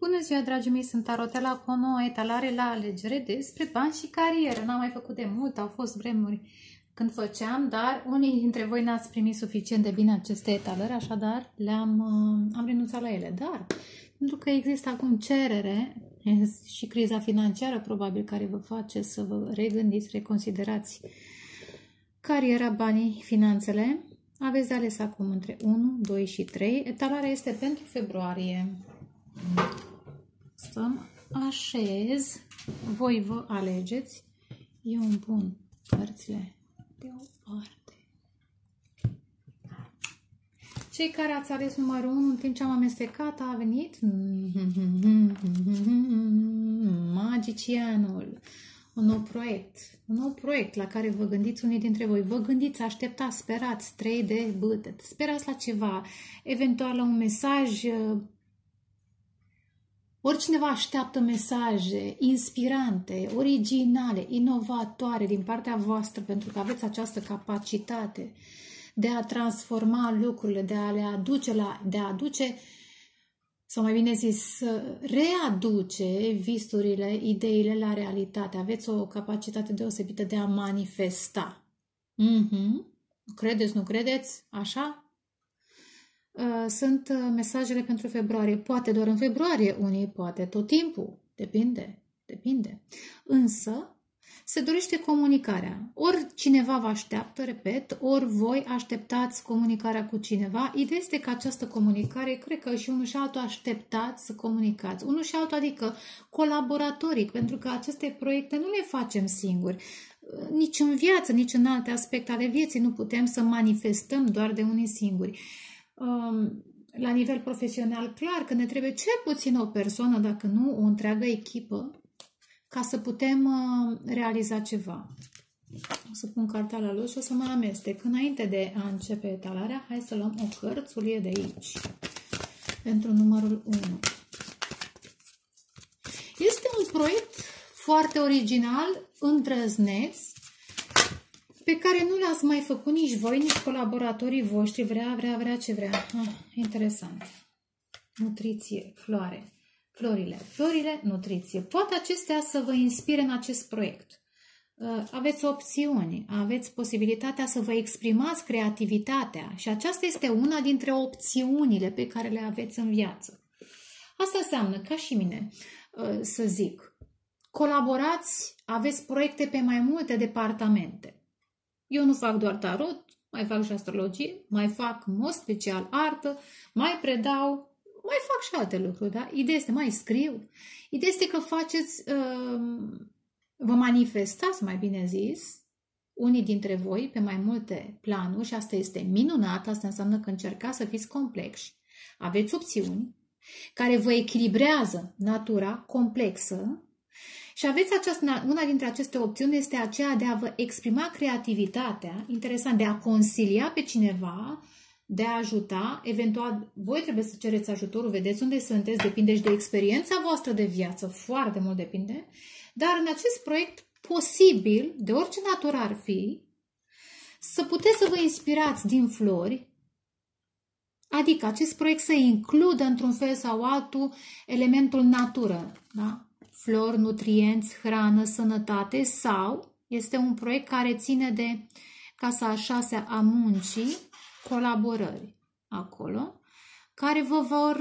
Bună ziua, dragii mei, sunt Arotela cu o nouă etalare la alegere despre bani și carieră. N-am mai făcut de mult, au fost vremuri când făceam, dar unii dintre voi n-ați primit suficient de bine aceste etalări, așadar le-am uh, am renunțat la ele. Dar, pentru că există acum cerere și criza financiară probabil care vă face să vă regândiți, reconsiderați cariera, banii, finanțele, aveți de ales acum între 1, 2 și 3. Etalarea este pentru februarie să așez, voi vă alegeți, eu îmi pun cărțile de o parte. Cei care ați ales numărul 1 în timp ce am amestecat a venit magicianul. Un nou proiect. Un nou proiect la care vă gândiți unii dintre voi. Vă gândiți, așteptați, sperați, trei de bătăt. Sperați la ceva, eventual la un mesaj Oricineva așteaptă mesaje inspirante, originale, inovatoare din partea voastră, pentru că aveți această capacitate de a transforma lucrurile, de a le aduce la, de a aduce, sau mai bine zis, să readuce visurile, ideile la realitate. Aveți o capacitate deosebită de a manifesta. Mm-hmm. Credeți, nu credeți? Așa? Uh, sunt uh, mesajele pentru februarie. Poate doar în februarie, unii poate tot timpul. Depinde, depinde. Însă, se dorește comunicarea. Ori cineva vă așteaptă, repet, ori voi așteptați comunicarea cu cineva. Ideea este că această comunicare, cred că și unul și altul așteptați să comunicați. Unul și altul, adică colaboratoric, pentru că aceste proiecte nu le facem singuri. Nici în viață, nici în alte aspecte ale vieții nu putem să manifestăm doar de unii singuri. Um, la nivel profesional clar că ne trebuie cel puțin o persoană, dacă nu o întreagă echipă, ca să putem uh, realiza ceva. O să pun cartea la los și o să mă amestec. Înainte de a începe etalarea, hai să luăm o cărțulie de aici. Pentru numărul 1. Este un proiect foarte original, îndrăzneț, pe care nu le-ați mai făcut nici voi, nici colaboratorii voștri. Vrea, vrea, vrea ce vrea. Ah, interesant. Nutriție, floare. Florile. Florile, nutriție. Poate acestea să vă inspire în acest proiect. Uh, aveți opțiuni, aveți posibilitatea să vă exprimați creativitatea și aceasta este una dintre opțiunile pe care le aveți în viață. Asta înseamnă, ca și mine, uh, să zic, colaborați, aveți proiecte pe mai multe departamente. Eu nu fac doar tarot, mai fac și astrologie, mai fac în mod special artă, mai predau, mai fac și alte lucruri, da? Ideea este, mai scriu. Ideea este că faceți, uh, vă manifestați, mai bine zis, unii dintre voi pe mai multe planuri și asta este minunat, asta înseamnă că încercați să fiți complexi, aveți opțiuni care vă echilibrează natura complexă și aveți această, una dintre aceste opțiuni este aceea de a vă exprima creativitatea, interesant, de a consilia pe cineva, de a ajuta, eventual voi trebuie să cereți ajutorul, vedeți unde sunteți, depinde și de experiența voastră de viață, foarte mult depinde, dar în acest proiect posibil, de orice natură ar fi, să puteți să vă inspirați din flori, adică acest proiect să includă într-un fel sau altul elementul natură, da? Flori, nutrienți, hrană, sănătate sau este un proiect care ține de casa a șasea a muncii, colaborări acolo, care vă vor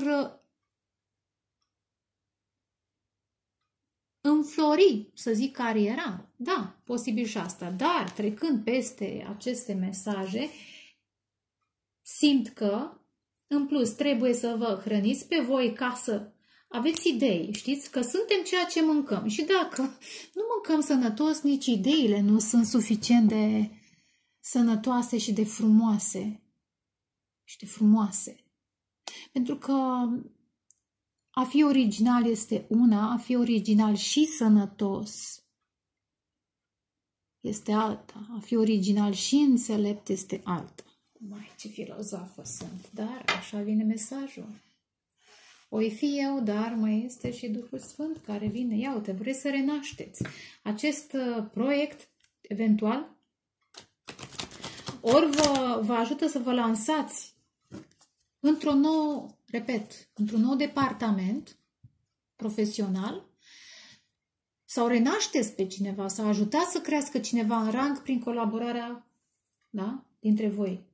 înflori, să zic, cariera. Da, posibil și asta. Dar, trecând peste aceste mesaje, simt că, în plus, trebuie să vă hrăniți pe voi ca să aveți idei, știți că suntem ceea ce mâncăm și dacă nu mâncăm sănătos, nici ideile nu sunt suficient de sănătoase și de frumoase. Și de frumoase. Pentru că a fi original este una, a fi original și sănătos este alta. A fi original și înțelept este alta. Mai ce filozofă sunt, dar așa vine mesajul. Oi fi eu, dar mai este și Duhul Sfânt care vine. Ia uite, vreți să renașteți. Acest uh, proiect, eventual, ori vă, vă ajută să vă lansați într-un nou, repet, într-un nou departament, profesional sau renașteți pe cineva, sau ajutați să crească cineva în rang prin colaborarea da? dintre voi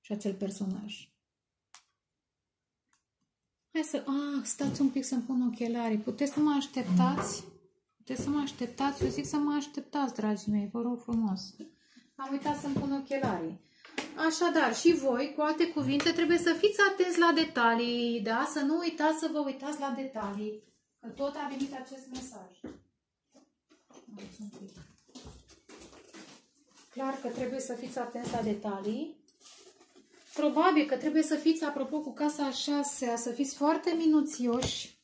și acel personaj. Hai să... Ah, stați un pic să-mi pun ochelarii. Puteți să mă așteptați? Puteți să mă așteptați? Eu zic să mă așteptați, dragii mei. Vă rog frumos. Am uitat să-mi pun ochelarii. Așadar, și voi, cu alte cuvinte, trebuie să fiți atenți la detalii, da? Să nu uitați să vă uitați la detalii. Că tot a venit acest mesaj. Clar că trebuie să fiți atenți la detalii. Probabil că trebuie să fiți, apropo, cu casa a șasea, să fiți foarte minuțioși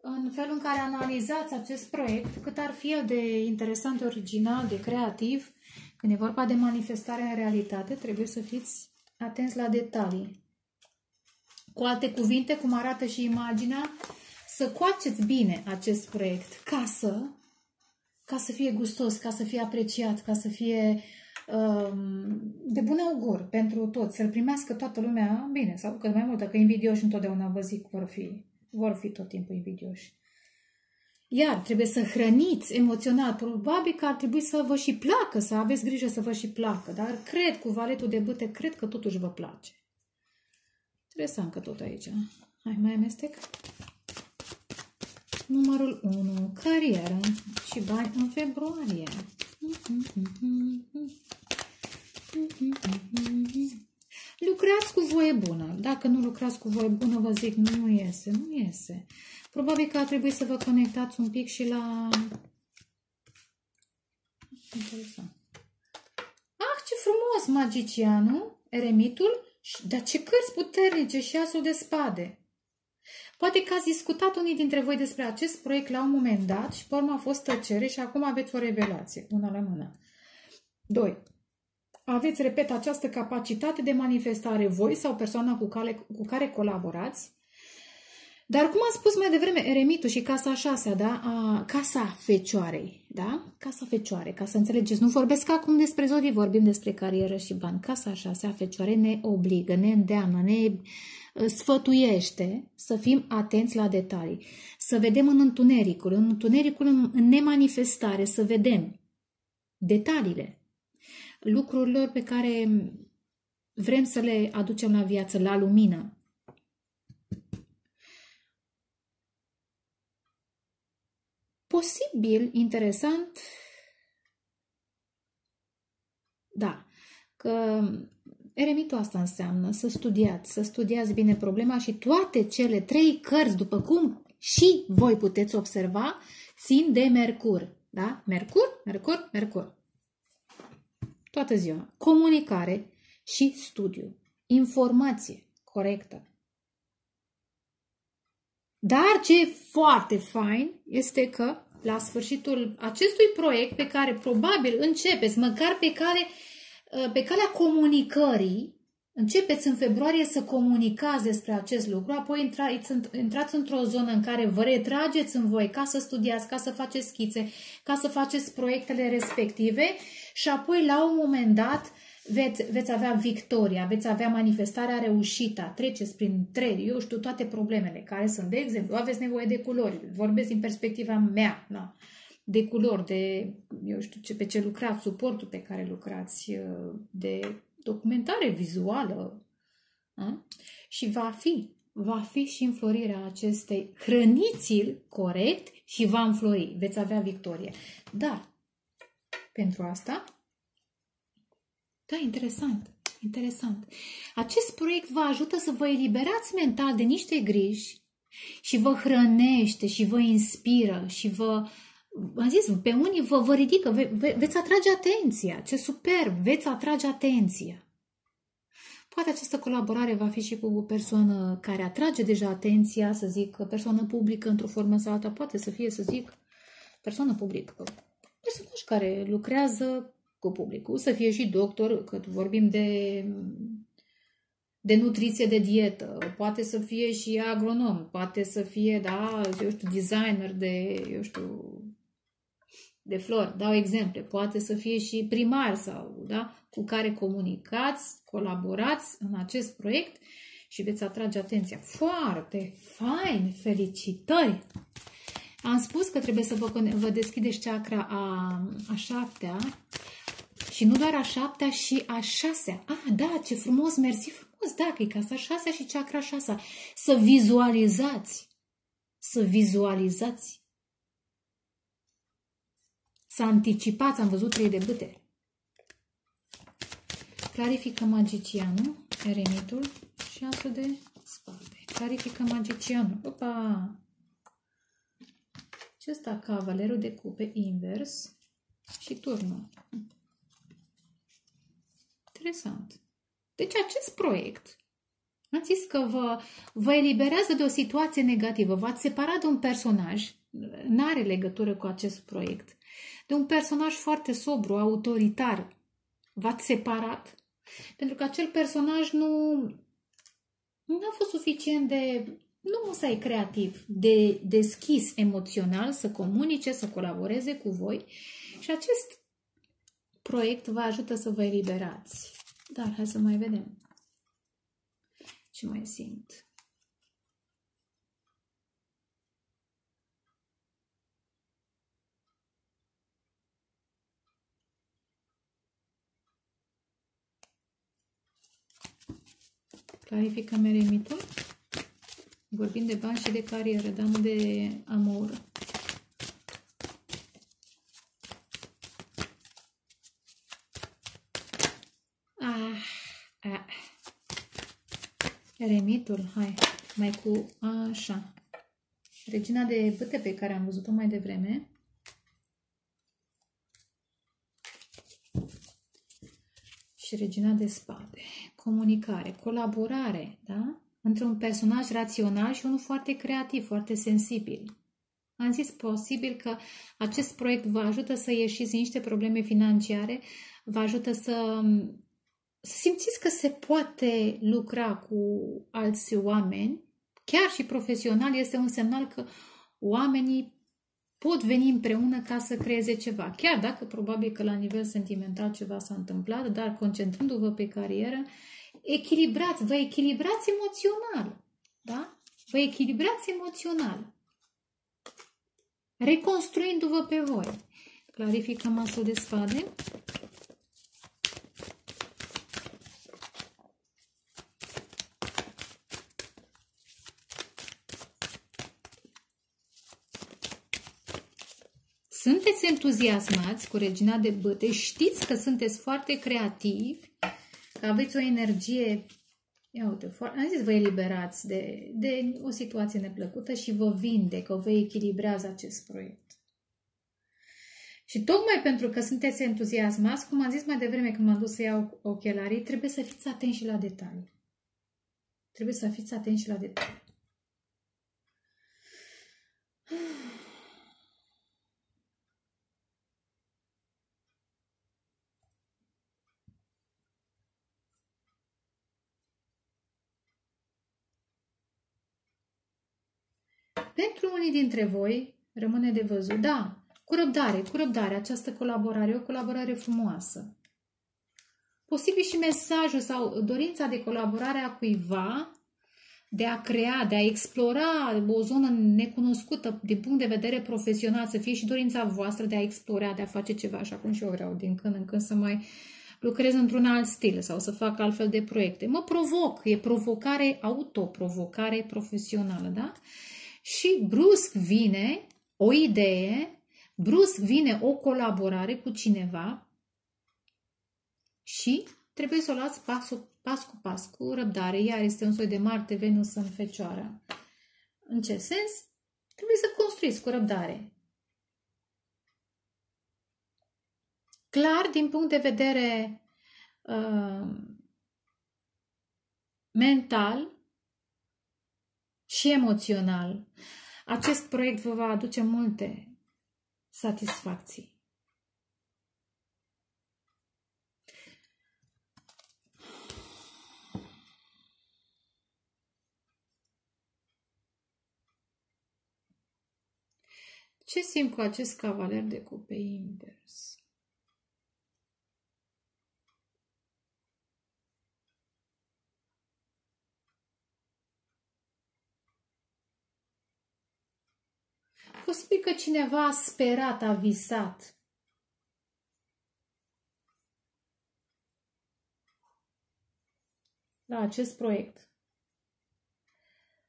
în felul în care analizați acest proiect, cât ar fi el de interesant, original, de creativ. Când e vorba de manifestare în realitate, trebuie să fiți atenți la detalii. Cu alte cuvinte, cum arată și imaginea, să coaceți bine acest proiect ca să, ca să fie gustos, ca să fie apreciat, ca să fie um, de bun augur pentru toți, să-l primească toată lumea bine, sau cât mai multă, că invidioși întotdeauna vă zic vor fi, vor fi tot timpul invidioși. Iar trebuie să hrăniți emoțional. Probabil că ar trebui să vă și placă, să aveți grijă să vă și placă. Dar cred, cu valetul de bâte, cred că totuși vă place. Interesant că tot aici. Hai, mai amestec. Numărul 1. Carieră și bani în februarie. Lucrați cu voie bună. Dacă nu lucrați cu voie bună, vă zic, nu, nu iese, nu iese. Probabil că ar trebui să vă conectați un pic și la... Interesant. Ah, ce frumos, magicianul, eremitul, dar ce cărți puternice și asul de spade. Poate că ați discutat unii dintre voi despre acest proiect la un moment dat și pe urmă a fost tăcere și acum aveți o revelație, una la mână. 2. Aveți, repet, această capacitate de manifestare voi sau persoana cu care, cu care colaborați dar cum am spus mai devreme, eremitul și casa șasea, da? A, casa fecioarei, da? Casa fecioare, ca să înțelegeți. Nu vorbesc acum despre zodii, vorbim despre carieră și bani. Casa șasea fecioare ne obligă, ne îndeamnă, ne uh, sfătuiește să fim atenți la detalii. Să vedem în întunericul, în întunericul în nemanifestare, să vedem detaliile lucrurilor pe care vrem să le aducem la viață, la lumină. posibil, interesant, da, că eremitul asta înseamnă să studiați, să studiați bine problema și toate cele trei cărți, după cum și voi puteți observa, țin de Mercur. Da? Mercur, Mercur, Mercur. Toată ziua. Comunicare și studiu. Informație corectă. Dar ce e foarte fain este că la sfârșitul acestui proiect pe care probabil începeți, măcar pe, care, uh, pe calea comunicării, începeți în februarie să comunicați despre acest lucru, apoi intrați, intrați într-o zonă în care vă retrageți în voi ca să studiați, ca să faceți schițe, ca să faceți proiectele respective și apoi la un moment dat veți, veți avea victoria, veți avea manifestarea reușită, treceți prin trei, eu știu, toate problemele care sunt. De exemplu, aveți nevoie de culori, vorbesc din perspectiva mea, na, de culori, de, eu știu, ce, pe ce lucrați, suportul pe care lucrați, de documentare vizuală. A? Și va fi, va fi și înflorirea acestei, hrăniți-l corect și va înflori, veți avea victorie. Dar, pentru asta, da, interesant. Interesant. Acest proiect vă ajută să vă eliberați mental de niște griji și vă hrănește și vă inspiră și vă, am zis, pe unii vă, vă ridică, ve, ve, veți atrage atenția. Ce superb, veți atrage atenția. Poate această colaborare va fi și cu o persoană care atrage deja atenția, să zic, persoană publică într-o formă sau alta, poate să fie, să zic, persoană publică. Personaj care lucrează cu publicul, să fie și doctor, că vorbim de, de nutriție, de dietă, poate să fie și agronom, poate să fie, da, eu știu, designer de, eu știu, de flori, dau exemple, poate să fie și primar sau, da, cu care comunicați, colaborați în acest proiect și veți atrage atenția. Foarte fain! Felicitări! Am spus că trebuie să vă, vă deschideți chakra a, a șaptea și nu doar a șaptea, și a șasea. Ah, da, ce frumos, mersi frumos, da, că e casa șasea și chakra șasea. Să vizualizați, să vizualizați. Să anticipați, am văzut trei de bâte. Clarifică magicianul, eremitul și asul de spate. Clarifică magicianul. Opa! Acesta cavalerul de cupe invers și turnul. Interesant. Deci acest proiect, am zis că vă, vă eliberează de o situație negativă, v-ați separat de un personaj, nu are legătură cu acest proiect, de un personaj foarte sobru, autoritar, v-ați separat, pentru că acel personaj nu, nu a fost suficient de, nu să ai creativ, de deschis emoțional, să comunice, să colaboreze cu voi și acest proiect vă ajută să vă eliberați. Dar hai să mai vedem ce mai simt. Clarificăm eremitul. Vorbim de bani și de carieră, dar nu de amor. Ah, ah. Eremitul, hai, mai cu așa. Regina de bâte pe care am văzut-o mai devreme. Și regina de spade comunicare, colaborare, da? Între un personaj rațional și unul foarte creativ, foarte sensibil. Am zis posibil că acest proiect vă ajută să ieșiți niște probleme financiare, vă ajută să, să simțiți că se poate lucra cu alți oameni, chiar și profesional, este un semnal că oamenii pot veni împreună ca să creeze ceva. Chiar dacă probabil că la nivel sentimental ceva s-a întâmplat, dar concentrându-vă pe carieră, echilibrați, vă echilibrați emoțional. Da? Vă echilibrați emoțional. Reconstruindu-vă pe voi. Clarificăm asul de spade. Sunteți entuziasmați cu regina de băte, știți că sunteți foarte creativi, că aveți o energie, ia uite, foarte, am zis, vă eliberați de, de o situație neplăcută și vă vindecă, vă echilibrează acest proiect. Și tocmai pentru că sunteți entuziasmați, cum am zis mai devreme când m-am dus să iau ochelarii, trebuie să fiți atenți și la detalii. Trebuie să fiți atenți și la detalii. Pentru unii dintre voi rămâne de văzut. Da, cu răbdare, cu răbdare, această colaborare, o colaborare frumoasă. Posibil și mesajul sau dorința de colaborare a cuiva de a crea, de a explora o zonă necunoscută din punct de vedere profesional, să fie și dorința voastră de a explora, de a face ceva, așa cum și eu vreau din când în când să mai lucrez într-un alt stil sau să fac altfel de proiecte. Mă provoc, e provocare, autoprovocare profesională, da? Și brusc vine o idee, brusc vine o colaborare cu cineva și trebuie să o luați pas, pas cu pas, cu răbdare. Iar este un soi de Marte, Venus în Fecioară. În ce sens? Trebuie să construiți cu răbdare. Clar, din punct de vedere uh, mental, și emoțional. Acest proiect vă va aduce multe satisfacții. Ce simt cu acest cavaler de cupe invers? Posibil că cineva a sperat, a visat. La acest proiect.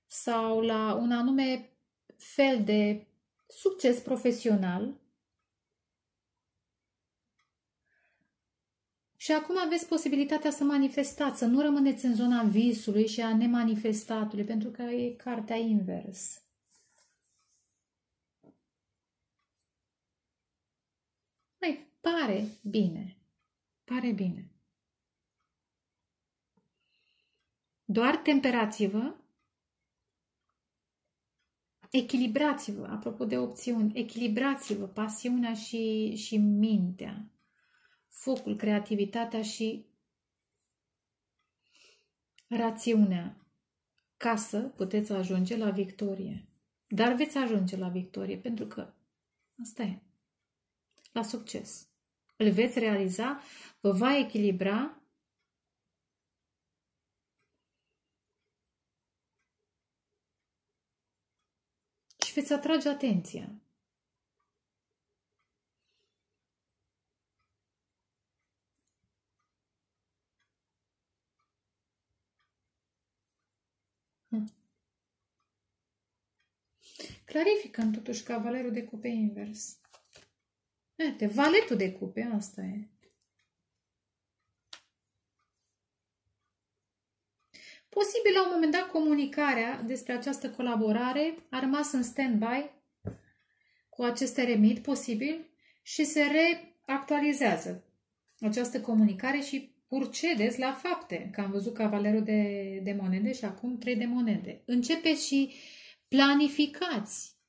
Sau la un anume fel de succes profesional Și acum aveți posibilitatea să manifestați, să nu rămâneți în zona visului și a nemanifestatului, pentru că e cartea invers. Mai pare bine. Pare bine. Doar temperați-vă, echilibrați-vă, apropo de opțiuni, echilibrați-vă pasiunea și, și mintea focul, creativitatea și rațiunea ca să puteți ajunge la victorie. Dar veți ajunge la victorie pentru că asta e. La succes. Îl veți realiza, vă va echilibra și veți atrage atenția. Clarificăm totuși cavalerul de cupe invers. Uite, valetul de cupe, asta e. Posibil la un moment dat comunicarea despre această colaborare a rămas în stand-by cu acest eremit, posibil, și se reactualizează această comunicare și purcedeți la fapte, că am văzut cavalerul de, de monede și acum trei de monede. Începeți și planificați.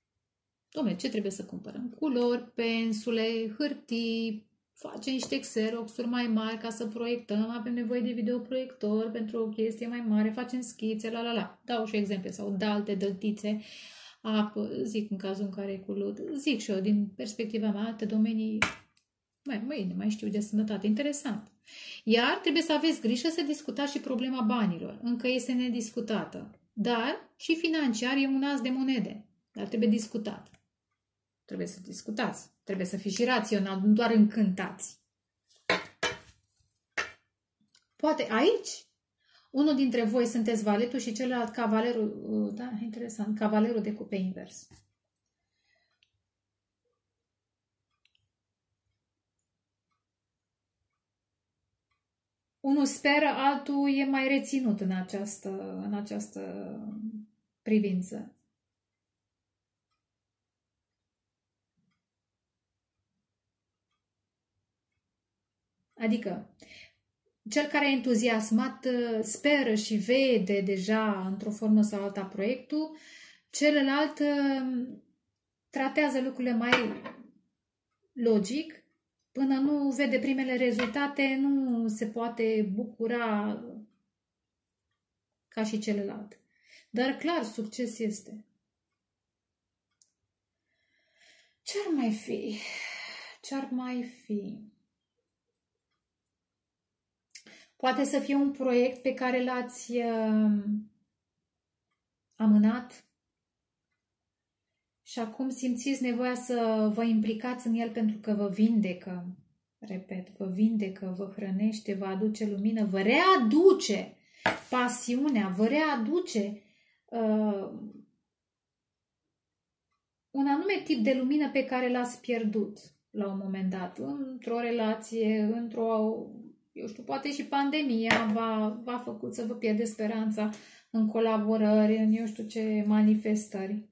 Dom'le, ce trebuie să cumpărăm? Culori, pensule, hârtii, facem niște xeroxuri mai mari ca să proiectăm, avem nevoie de videoproiector pentru o chestie mai mare, facem schițe, la la la. Dau și exemple sau dalte, dăltițe, apă, zic în cazul în care e cu zic și eu din perspectiva mea, alte domenii, mai, mâine mai știu de sănătate, interesant. Iar trebuie să aveți grijă să discutați și problema banilor, încă este nediscutată. Dar și financiar e un as de monede. Dar trebuie discutat. Trebuie să discutați. Trebuie să fiți și rațional, nu doar încântați. Poate aici unul dintre voi sunteți valetul și celălalt cavalerul, uh, da, interesant, cavalerul de cupe invers. unul speră, altul e mai reținut în această, în această privință. Adică, cel care e entuziasmat speră și vede deja într-o formă sau alta proiectul, celălalt tratează lucrurile mai logic până nu vede primele rezultate, nu se poate bucura ca și celălalt. Dar clar, succes este. Ce-ar mai fi? Ce-ar mai fi? Poate să fie un proiect pe care l-ați uh, amânat și acum simțiți nevoia să vă implicați în el pentru că vă vindecă. Repet, vă vindecă, vă hrănește, vă aduce lumină, vă readuce pasiunea, vă readuce uh, un anume tip de lumină pe care l-ați pierdut la un moment dat, într-o relație, într-o, eu știu, poate și pandemia v-a, v-a făcut să vă pierdeți speranța în colaborări, în eu știu ce manifestări.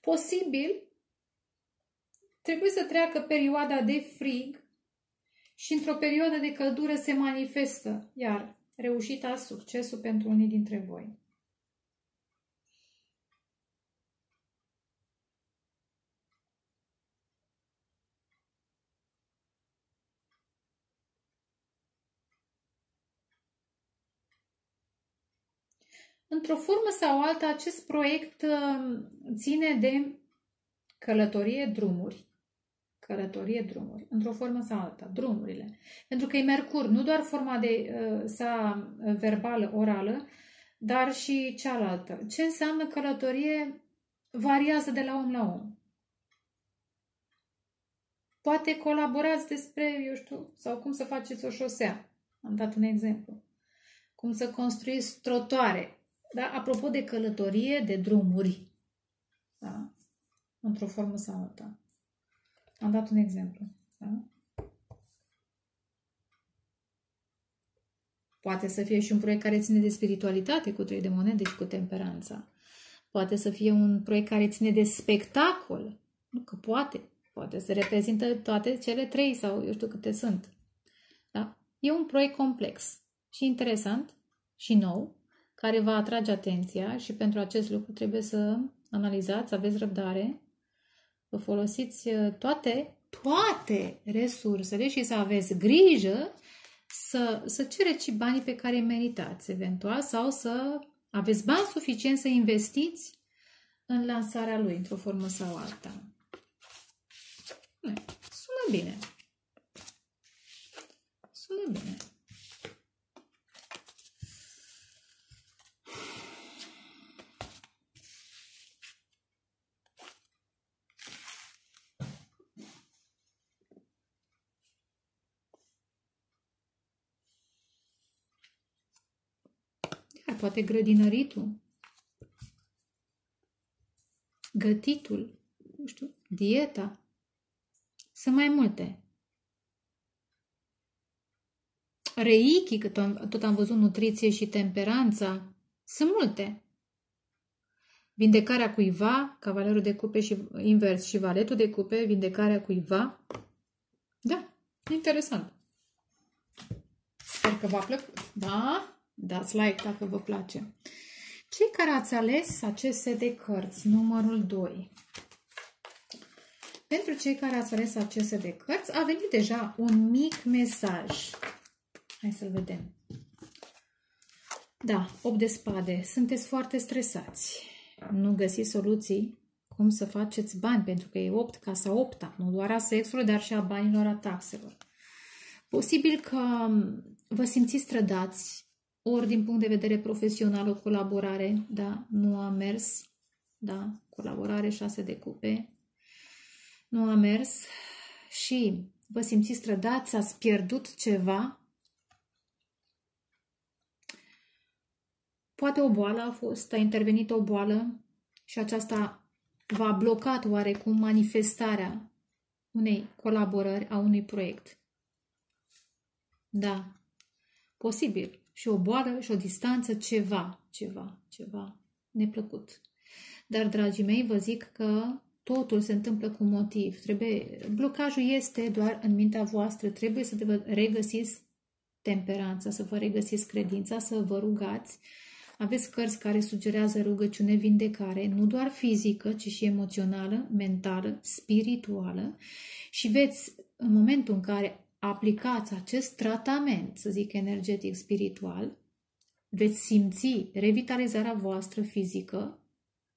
Posibil, trebuie să treacă perioada de frig și într-o perioadă de căldură se manifestă, iar reușita, succesul pentru unii dintre voi. Într-o formă sau alta, acest proiect uh, ține de călătorie, drumuri, Călătorie, drumuri, într-o formă sau alta, drumurile. Pentru că e Mercur, nu doar forma de uh, sa verbală, orală, dar și cealaltă. Ce înseamnă călătorie variază de la om la om. Poate colaborați despre, eu știu, sau cum să faceți o șosea. Am dat un exemplu. Cum să construiți trotoare. Da? Apropo de călătorie, de drumuri. Da? Într-o formă sau alta. Am dat un exemplu. Da? Poate să fie și un proiect care ține de spiritualitate cu trei de monede și cu temperanța. Poate să fie un proiect care ține de spectacol. Nu că poate. Poate să reprezintă toate cele trei sau eu știu câte sunt. Da? E un proiect complex și interesant și nou, care va atrage atenția și pentru acest lucru trebuie să analizați, să aveți răbdare, să folosiți uh, toate, toate resursele și să aveți grijă să, să cereți și banii pe care îi meritați, eventual, sau să aveți bani suficient să investiți în lansarea lui, într-o formă sau alta. Sună bine. Sună bine. Iar poate grădinăritul, gătitul, nu știu, dieta, sunt mai multe. Reiki, că tot am văzut nutriție și temperanța, sunt multe. Vindecarea cuiva, cavalerul de cupe și invers și valetul de cupe, vindecarea cuiva. Da, interesant. Sper că v-a plăcut. Da? Dați like dacă vă place. Cei care ați ales acest set de cărți, numărul 2, pentru cei care ați ales aceste de cărți, a venit deja un mic mesaj. Hai să-l vedem. Da, 8 de spade. Sunteți foarte stresați. Nu găsiți soluții cum să faceți bani, pentru că e 8 casa 8 -a. nu doar a sexului, dar și a banilor, a taxelor. Posibil că vă simțiți strădați, ori din punct de vedere profesional o colaborare, da, nu a mers, da, colaborare 6 de cupe, nu a mers și vă simțiți strădați, ați pierdut ceva, poate o boală a fost, a intervenit o boală și aceasta v-a blocat oarecum manifestarea unei colaborări, a unui proiect. Da, posibil. Și o boală și o distanță, ceva, ceva, ceva neplăcut. Dar, dragii mei, vă zic că totul se întâmplă cu motiv. Trebuie, blocajul este doar în mintea voastră. Trebuie să vă regăsiți temperanța, să vă regăsiți credința, să vă rugați. Aveți cărți care sugerează rugăciune, vindecare, nu doar fizică, ci și emoțională, mentală, spirituală și veți, în momentul în care aplicați acest tratament, să zic energetic, spiritual, veți simți revitalizarea voastră fizică,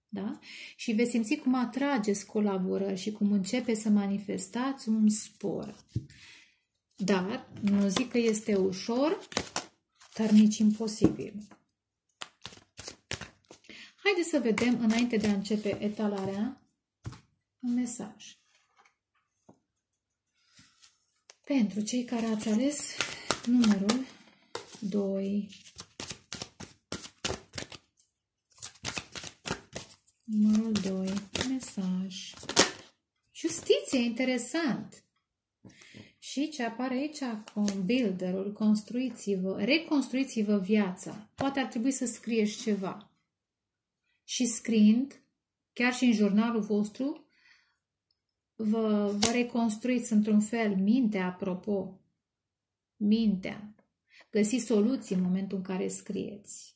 da? Și veți simți cum atrageți colaborări și cum începe să manifestați un spor. Dar nu zic că este ușor, dar nici imposibil. Haideți să vedem, înainte de a începe etalarea, un mesaj. Pentru cei care ați ales numărul 2, Numărul 2. Mesaj. Justiție, interesant. Și ce apare aici acum, builderul, construiți-vă, reconstruiți-vă viața. Poate ar trebui să scrieți ceva. Și scriind, chiar și în jurnalul vostru, vă, vă reconstruiți într-un fel mintea, apropo. Mintea. Găsiți soluții în momentul în care scrieți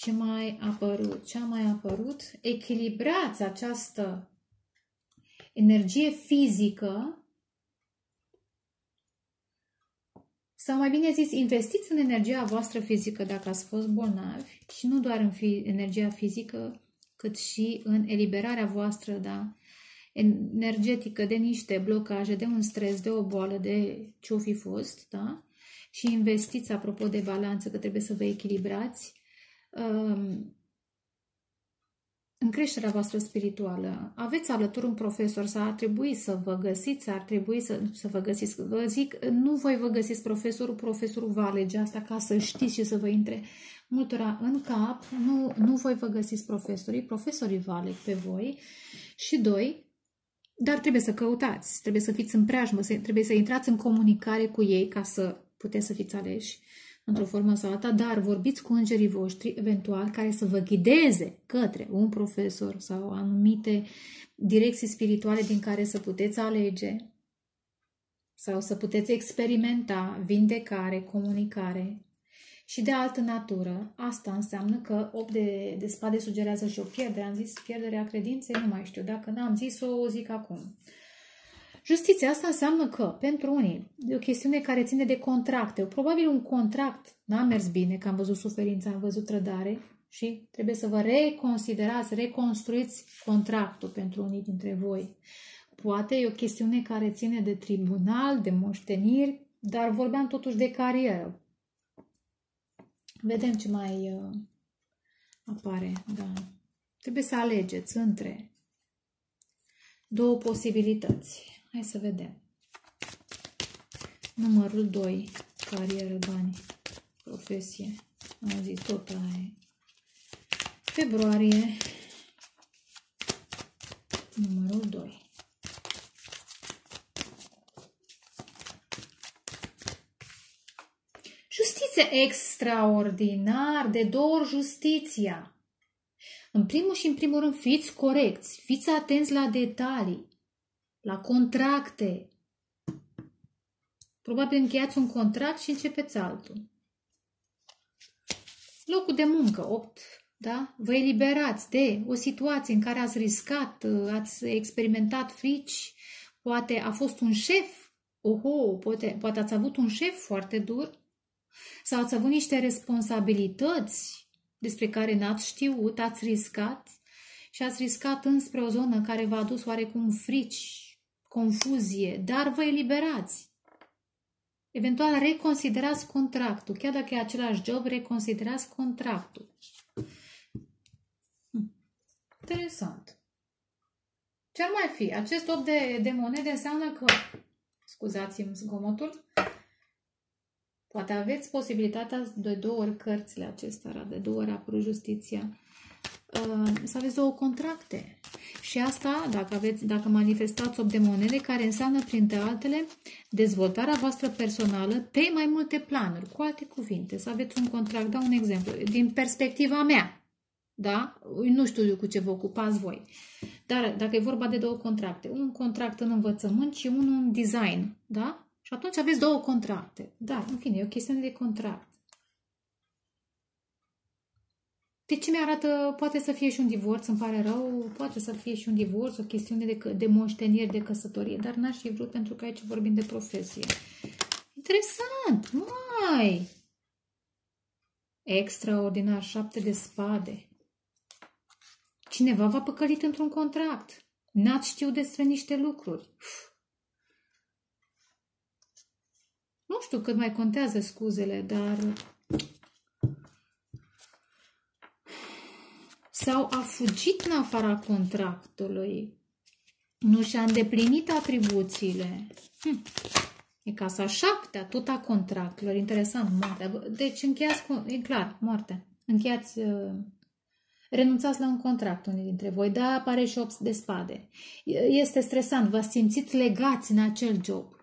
ce mai apărut? Ce a mai apărut? Echilibrați această energie fizică sau mai bine zis, investiți în energia voastră fizică dacă ați fost bolnavi și nu doar în fi energia fizică, cât și în eliberarea voastră, da? Energetică de niște blocaje, de un stres, de o boală, de ce-o fi fost, da? Și investiți, apropo de balanță, că trebuie să vă echilibrați, um, în creșterea voastră spirituală, aveți alături un profesor sau ar trebui să vă găsiți, ar trebui să, să vă găsiți, vă zic, nu voi vă găsiți profesorul, profesorul va alege asta ca să știți și să vă intre multora în cap, nu, nu voi vă găsiți profesorii, profesorii vă aleg pe voi. Și doi, dar trebuie să căutați, trebuie să fiți în preajmă, trebuie să intrați în comunicare cu ei ca să puteți să fiți aleși într-o formă sau alta, dar vorbiți cu îngerii voștri, eventual, care să vă ghideze către un profesor sau anumite direcții spirituale din care să puteți alege sau să puteți experimenta vindecare, comunicare și de altă natură. Asta înseamnă că 8 de, de spade sugerează și o pierdere. Am zis pierderea credinței, nu mai știu. Dacă n-am zis-o, o zic acum. Justiția asta înseamnă că, pentru unii, e o chestiune care ține de contracte. Probabil un contract n-a mers bine, că am văzut suferința, am văzut trădare și trebuie să vă reconsiderați, reconstruiți contractul pentru unii dintre voi. Poate e o chestiune care ține de tribunal, de moșteniri, dar vorbeam totuși de carieră. Vedem ce mai uh, apare. Da. Trebuie să alegeți între două posibilități. Hai să vedem. Numărul 2. Carieră, bani, profesie. Am zis tot aia. Februarie. Numărul 2. Justiție extraordinar, de două ori justiția. În primul și în primul rând, fiți corecți, fiți atenți la detalii la contracte. Probabil încheiați un contract și începeți altul. Locul de muncă, 8, da? Vă eliberați de o situație în care ați riscat, ați experimentat frici, poate a fost un șef, oho, poate, poate ați avut un șef foarte dur, sau ați avut niște responsabilități despre care n-ați știut, ați riscat și ați riscat înspre o zonă care v-a adus oarecum frici, confuzie, dar vă eliberați. Eventual reconsiderați contractul. Chiar dacă e același job, reconsiderați contractul. Hm. Interesant. Ce ar mai fi? Acest 8 de, de monede înseamnă că, scuzați-mi zgomotul, poate aveți posibilitatea de două ori cărțile acestea, de două ori apărut justiția, uh, să aveți două contracte. Și asta, dacă, aveți, dacă manifestați 8 de monede, care înseamnă, printre altele, dezvoltarea voastră personală pe mai multe planuri. Cu alte cuvinte, să aveți un contract. Dau un exemplu. Din perspectiva mea, da? Nu știu eu cu ce vă ocupați voi. Dar dacă e vorba de două contracte, un contract în învățământ și unul în design, da? Și atunci aveți două contracte. Da, în fine, e o chestiune de contract. De ce mi-arată, poate să fie și un divorț, îmi pare rău, poate să fie și un divorț, o chestiune de, de moștenieri, de căsătorie, dar n-aș fi vrut pentru că aici vorbim de profesie. Interesant, mai! Extraordinar, șapte de spade. Cineva v-a păcălit într-un contract. N-ați știut despre niște lucruri. Nu știu cât mai contează scuzele, dar sau a fugit în afara contractului, nu și-a îndeplinit atribuțiile. Hm. E casa șaptea, tot a contractelor. Interesant, moartea. Deci încheiați, cu, e clar, moartea. Încheiați, uh, renunțați la un contract unii dintre voi. Da, apare și 8 de spade. Este stresant, vă simțiți legați în acel job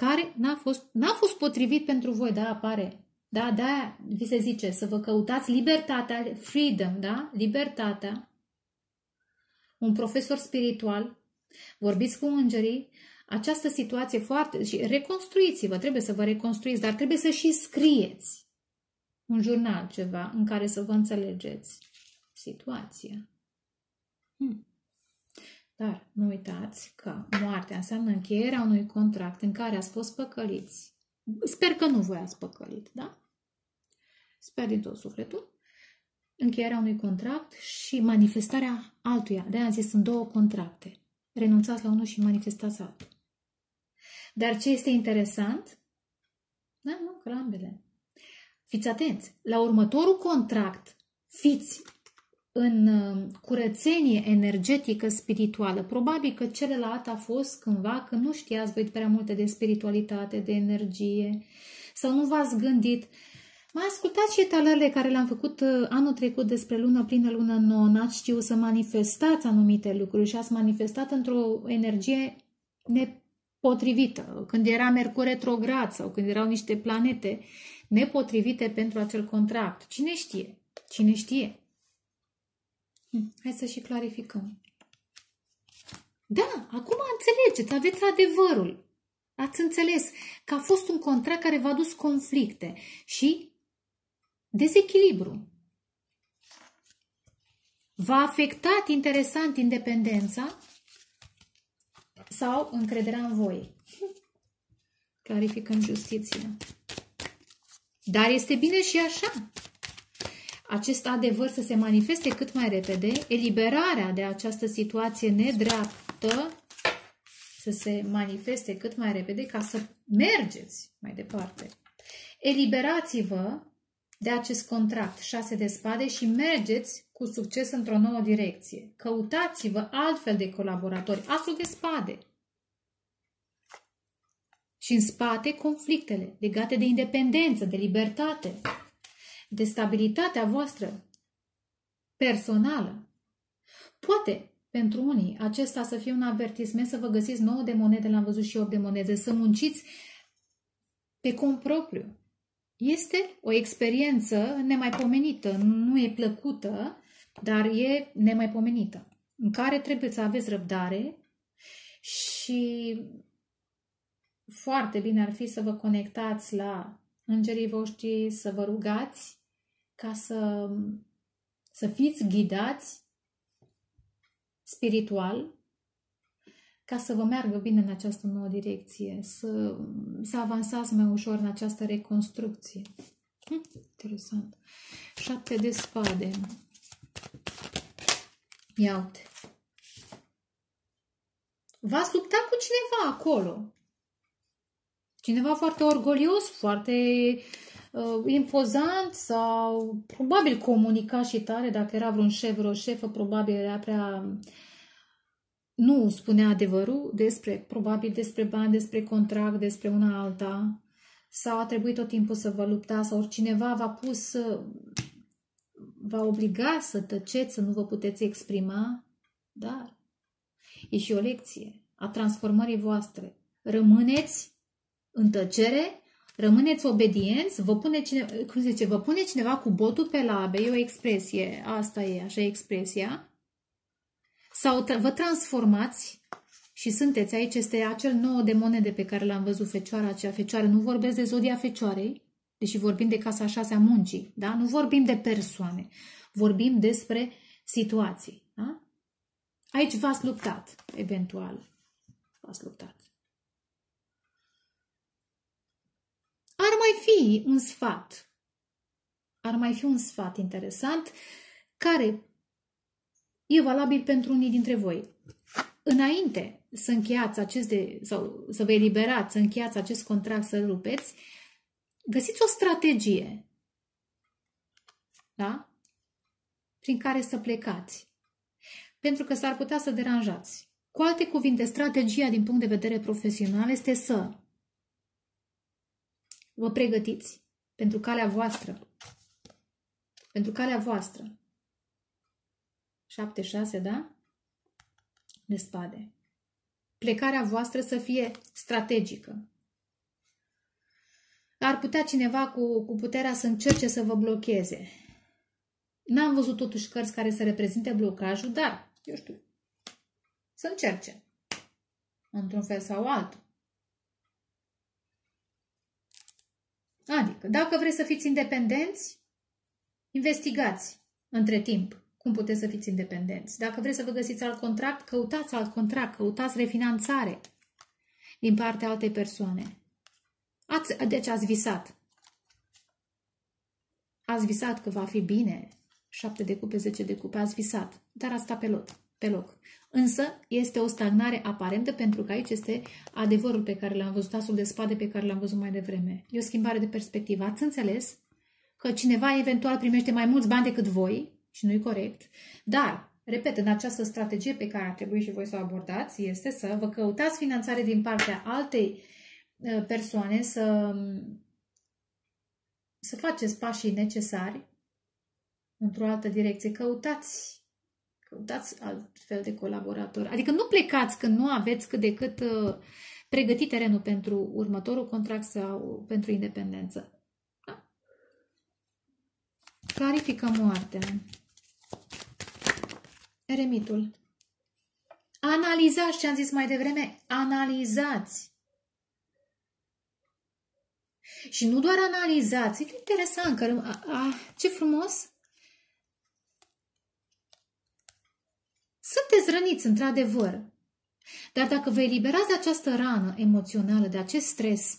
care n-a fost, n-a fost potrivit pentru voi, da, apare da, da, vi se zice să vă căutați libertatea, freedom, da? Libertatea. Un profesor spiritual, vorbiți cu îngerii, această situație foarte... și reconstruiți-vă, trebuie să vă reconstruiți, dar trebuie să și scrieți un jurnal ceva în care să vă înțelegeți situația. Hmm. Dar nu uitați că moartea înseamnă încheierea unui contract în care ați fost păcăliți. Sper că nu voi ați păcălit, da? Sper din tot sufletul. încheierea unui contract și manifestarea altuia. De am zis, sunt două contracte. Renunțați la unul și manifestați altul. Dar ce este interesant? Da, nu, că ambele. Fiți atenți. La următorul contract, fiți în uh, curățenie energetică spirituală. Probabil că celălalt a fost cândva când nu știați voi prea multe de spiritualitate, de energie sau nu v-ați gândit. Mai ascultați și etalările care le-am făcut uh, anul trecut despre lună plină, lună nouă. N-ați știut să manifestați anumite lucruri și ați manifestat într-o energie nepotrivită. Când era Mercur retrograd sau când erau niște planete nepotrivite pentru acel contract. Cine știe? Cine știe? Hm, hai să și clarificăm. Da, acum înțelegeți, aveți adevărul. Ați înțeles că a fost un contract care v-a dus conflicte și dezechilibru. V-a afectat interesant independența sau încrederea în voi. Clarificăm justiția. Dar este bine și așa acest adevăr să se manifeste cât mai repede, eliberarea de această situație nedreaptă să se manifeste cât mai repede ca să mergeți mai departe. Eliberați-vă de acest contract, șase de spade, și mergeți cu succes într-o nouă direcție. Căutați-vă altfel de colaboratori, asul de spade. Și în spate conflictele legate de independență, de libertate, de stabilitatea voastră personală. Poate pentru unii acesta să fie un avertisment să vă găsiți 9 de monede, l-am văzut și 8 de monede, să munciți pe cont propriu. Este o experiență nemaipomenită, nu e plăcută, dar e nemaipomenită, în care trebuie să aveți răbdare și foarte bine ar fi să vă conectați la îngerii voștri, să vă rugați ca să, să fiți ghidați spiritual ca să vă meargă bine în această nouă direcție, să, să avansați mai ușor în această reconstrucție. Hm, interesant. Șapte de spade. Ia uite. V-ați luptat cu cineva acolo. Cineva foarte orgolios, foarte uh, impozant sau probabil comunica și tare, dacă era vreun șef, vreo șefă, probabil era prea nu spunea adevărul despre, probabil despre bani, despre contract, despre una alta, sau a trebuit tot timpul să vă luptați, sau cineva v-a pus, v-a obligat să tăceți, să nu vă puteți exprima, dar e și o lecție a transformării voastre. Rămâneți în tăcere rămâneți obedienți, vă pune, cine, cum zice, vă pune cineva cu botul pe labe, e o expresie, asta e, așa e expresia, sau vă transformați și sunteți aici, este acel nou de monede pe care l-am văzut, fecioara aceea, fecioară, nu vorbesc de zodia fecioarei, deși vorbim de casa șasea muncii, da? Nu vorbim de persoane, vorbim despre situații, da? Aici v-ați luptat, eventual, v-ați luptat. Ar mai fi un sfat, ar mai fi un sfat interesant care e valabil pentru unii dintre voi. Înainte să încheiați acest de, sau să vă eliberați, să încheiați acest contract, să rupeți, găsiți o strategie da? prin care să plecați. Pentru că s-ar putea să deranjați. Cu alte cuvinte, strategia din punct de vedere profesional este să vă pregătiți pentru calea voastră. Pentru calea voastră. 7-6, da? De spade. Plecarea voastră să fie strategică. Ar putea cineva cu, cu puterea să încerce să vă blocheze. N-am văzut totuși cărți care să reprezinte blocajul, dar, eu știu, să încerce. Într-un fel sau altul. Adică, dacă vreți să fiți independenți, investigați între timp cum puteți să fiți independenți. Dacă vreți să vă găsiți alt contract, căutați alt contract, căutați refinanțare din partea altei persoane. Ați, deci ați visat. Ați visat că va fi bine, 7 de cupe, 10 de cupe, ați visat, dar ați stat pe loc. Pe loc. Însă este o stagnare aparentă pentru că aici este adevărul pe care l-am văzut, asul de spade pe care l-am văzut mai devreme. E o schimbare de perspectivă. Ați înțeles că cineva eventual primește mai mulți bani decât voi și nu-i corect, dar, repet, în această strategie pe care ar trebui și voi să o abordați este să vă căutați finanțare din partea altei uh, persoane, să, să faceți pașii necesari într-o altă direcție. Căutați, căutați alt fel de colaborator. Adică nu plecați când nu aveți cât de cât uh, pregătit terenul pentru următorul contract sau pentru independență. Da? Clarifică moartea. Eremitul. Analizați ce am zis mai devreme. Analizați. Și nu doar analizați. E interesant. Că, a, a, ce frumos. Sunteți răniți, într-adevăr. Dar dacă vă eliberați de această rană emoțională, de acest stres,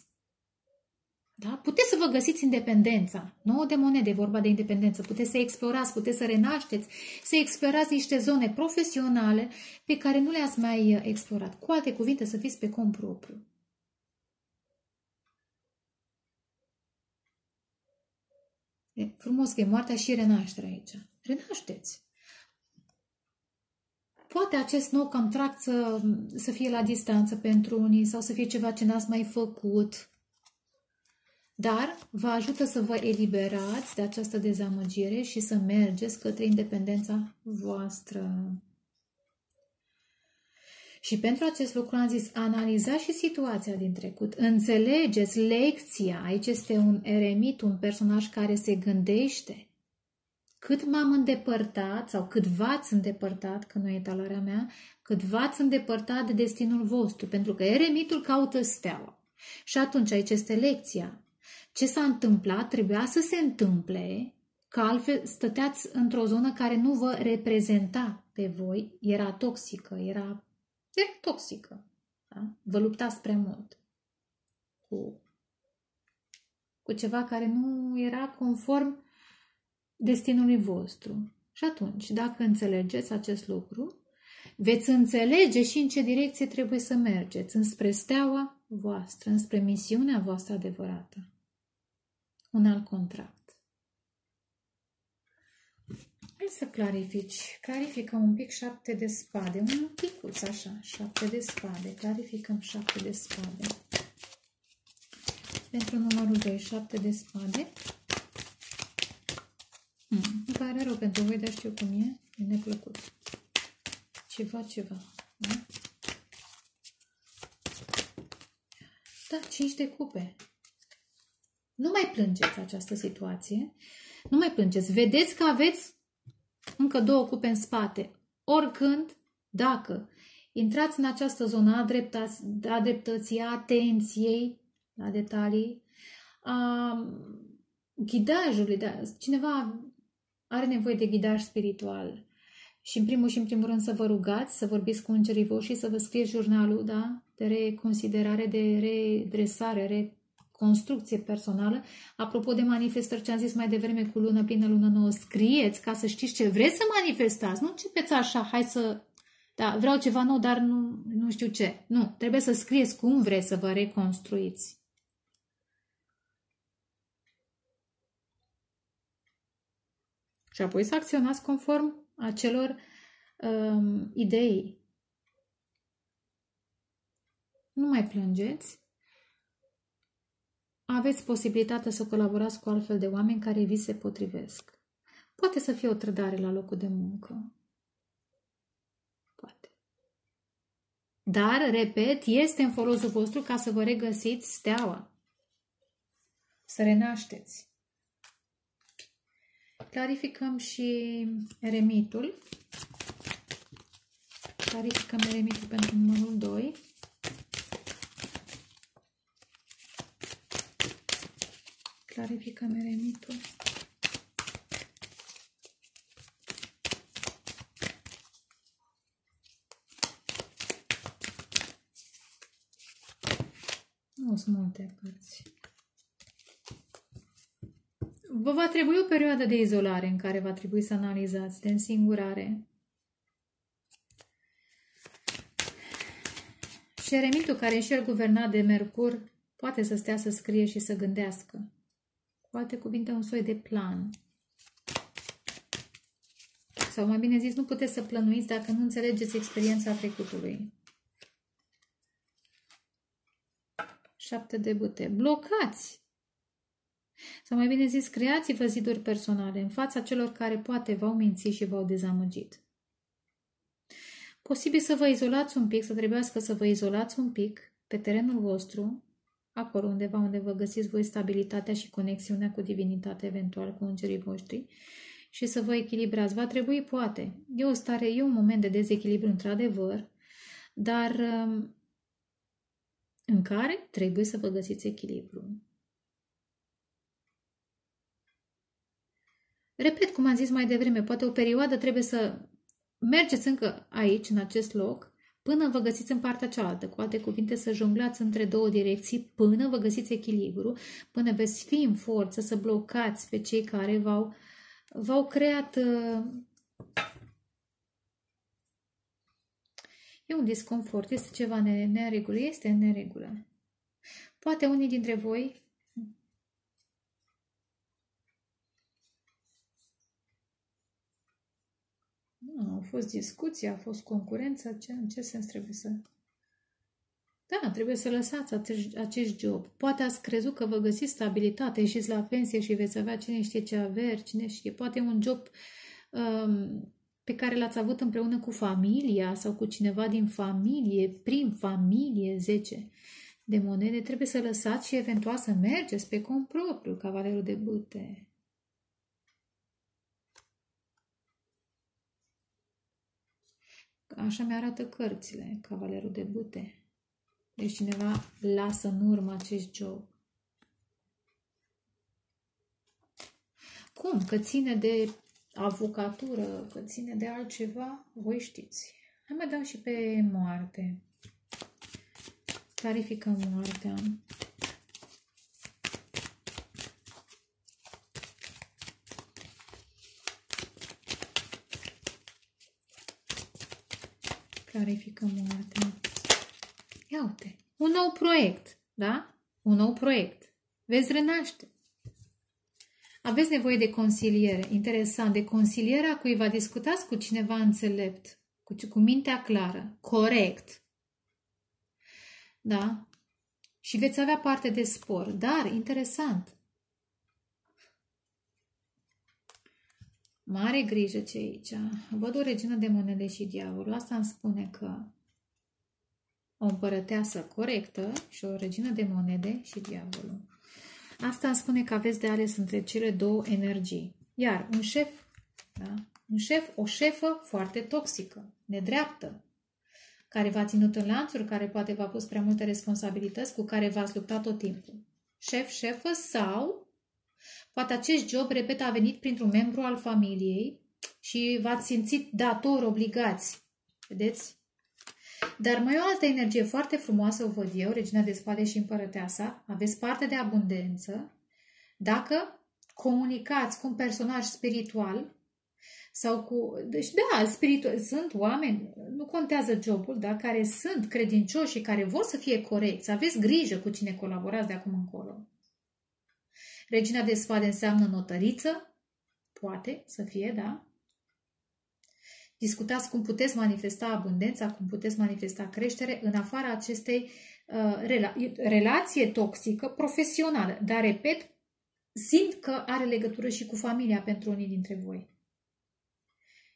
da? puteți să vă găsiți independența. Nouă de monede, vorba de independență. Puteți să explorați, puteți să renașteți, să explorați niște zone profesionale pe care nu le-ați mai explorat. Cu alte cuvinte, să fiți pe cont propriu. E frumos că e moartea și renașterea aici. Renașteți. Poate acest nou contract să, să fie la distanță pentru unii sau să fie ceva ce n-ați mai făcut. Dar vă ajută să vă eliberați de această dezamăgire și să mergeți către independența voastră. Și pentru acest lucru am zis, analizați și situația din trecut, înțelegeți lecția. Aici este un eremit, un personaj care se gândește, cât m-am îndepărtat sau cât v-ați îndepărtat, că nu e talarea mea, cât v-ați îndepărtat de destinul vostru, pentru că eremitul caută steaua. Și atunci aici este lecția. Ce s-a întâmplat trebuia să se întâmple, că altfel stăteați într-o zonă care nu vă reprezenta pe voi, era toxică, era, era toxică. Da? Vă luptați prea mult cu, cu ceva care nu era conform destinului vostru. Și atunci, dacă înțelegeți acest lucru, veți înțelege și în ce direcție trebuie să mergeți, înspre steaua voastră, înspre misiunea voastră adevărată. Un alt contract. Hai să clarifici. Clarifică un pic șapte de spade. Un picuț așa, șapte de spade. Clarificăm șapte de spade. Pentru numărul 2, șapte de spade. Hmm. Îmi pare rău pentru voi, dar știu cum e. E neplăcut. Ceva, ceva. Da? Da, 5 de cupe. Nu mai plângeți această situație. Nu mai plângeți. Vedeți că aveți încă două cupe în spate. Oricând, dacă intrați în această zonă a, dreptați, a dreptății, a atenției la detalii, a ghidajului, da, cineva are nevoie de ghidaj spiritual. Și în primul și în primul rând să vă rugați, să vorbiți cu îngerii voștri, să vă scrieți jurnalul da? de reconsiderare, de redresare, reconstrucție personală. Apropo de manifestări, ce am zis mai devreme cu lună plină, lună nouă, scrieți ca să știți ce vreți să manifestați. Nu începeți așa, hai să... Da, vreau ceva nou, dar nu, nu știu ce. Nu, trebuie să scrieți cum vreți să vă reconstruiți. Și apoi să acționați conform acelor um, idei. Nu mai plângeți. Aveți posibilitatea să colaborați cu altfel de oameni care vi se potrivesc. Poate să fie o trădare la locul de muncă. Poate. Dar, repet, este în folosul vostru ca să vă regăsiți steaua. Să renașteți. Clarificăm și eremitul. Clarificăm eremitul pentru numărul 2. Clarificăm eremitul. Nu sunt multe cărți. Vă va trebui o perioadă de izolare în care va trebui să analizați, de însingurare. Și șeremitul, care e și el guvernat de Mercur, poate să stea să scrie și să gândească. Cu alte cuvinte, un soi de plan. Sau mai bine zis, nu puteți să plănuiți dacă nu înțelegeți experiența trecutului. Șapte de bute. Blocați! Sau mai bine zis, creați-vă ziduri personale în fața celor care poate v-au mințit și v-au dezamăgit. Posibil să vă izolați un pic, să trebuiască să vă izolați un pic pe terenul vostru, acolo undeva unde vă găsiți voi stabilitatea și conexiunea cu divinitatea, eventual cu îngerii voștri, și să vă echilibrați. Va trebui, poate. E o stare, e un moment de dezechilibru, într-adevăr, dar um, în care trebuie să vă găsiți echilibru. Repet, cum am zis mai devreme, poate o perioadă trebuie să mergeți încă aici, în acest loc, până vă găsiți în partea cealaltă. Cu alte cuvinte, să jonglați între două direcții până vă găsiți echilibru, până veți fi în forță să blocați pe cei care v-au, v-au creat uh, E un disconfort, este ceva neregulă, este în neregulă. Poate unii dintre voi Nu, au fost discuții, a fost concurență, ce, în ce sens trebuie să... Da, trebuie să lăsați acest, acest job. Poate ați crezut că vă găsiți stabilitate, ieșiți la pensie și veți avea cine știe ce averi, cine știe, poate un job um, pe care l-ați avut împreună cu familia sau cu cineva din familie, prin familie, 10 de monede, trebuie să lăsați și eventual să mergeți pe cont propriu, cavalerul de bute. Așa mi-arată cărțile, cavalerul de bute. Deci cineva lasă în urmă acest job. Cum? Că ține de avocatură, că ține de altceva? Voi știți. Hai mai dau și pe moarte. Clarificăm moartea. Clarificăm moartea. Ia uite, un nou proiect, da? Un nou proiect. Veți renaște. Aveți nevoie de consiliere. Interesant, de consilierea cuiva discutați cu cineva înțelept, cu, cu mintea clară, corect. Da? Și veți avea parte de spor. Dar, interesant, Mare grijă ce aici. Văd o regină de monede și diavolul. Asta îmi spune că o împărăteasă corectă și o regină de monede și diavolul. Asta îmi spune că aveți de ales între cele două energii. Iar un șef, da? un șef, o șefă foarte toxică, nedreaptă, care v-a ținut în lanțuri, care poate v-a pus prea multe responsabilități, cu care v-ați luptat tot timpul. Șef, șefă sau Poate acest job, repet, a venit printr-un membru al familiei și v-ați simțit dator, obligați. Vedeți? Dar mai o altă energie foarte frumoasă o văd eu, regina de spade și împărăteasa. Aveți parte de abundență dacă comunicați cu un personaj spiritual sau cu... Deci, da, spiritual, sunt oameni, nu contează jobul, da, care sunt credincioși și care vor să fie corecți. Aveți grijă cu cine colaborați de acum încolo. Regina de spade înseamnă notăriță, poate să fie, da? Discutați cum puteți manifesta abundența, cum puteți manifesta creștere în afara acestei uh, rela relație toxică profesională. Dar, repet, simt că are legătură și cu familia pentru unii dintre voi.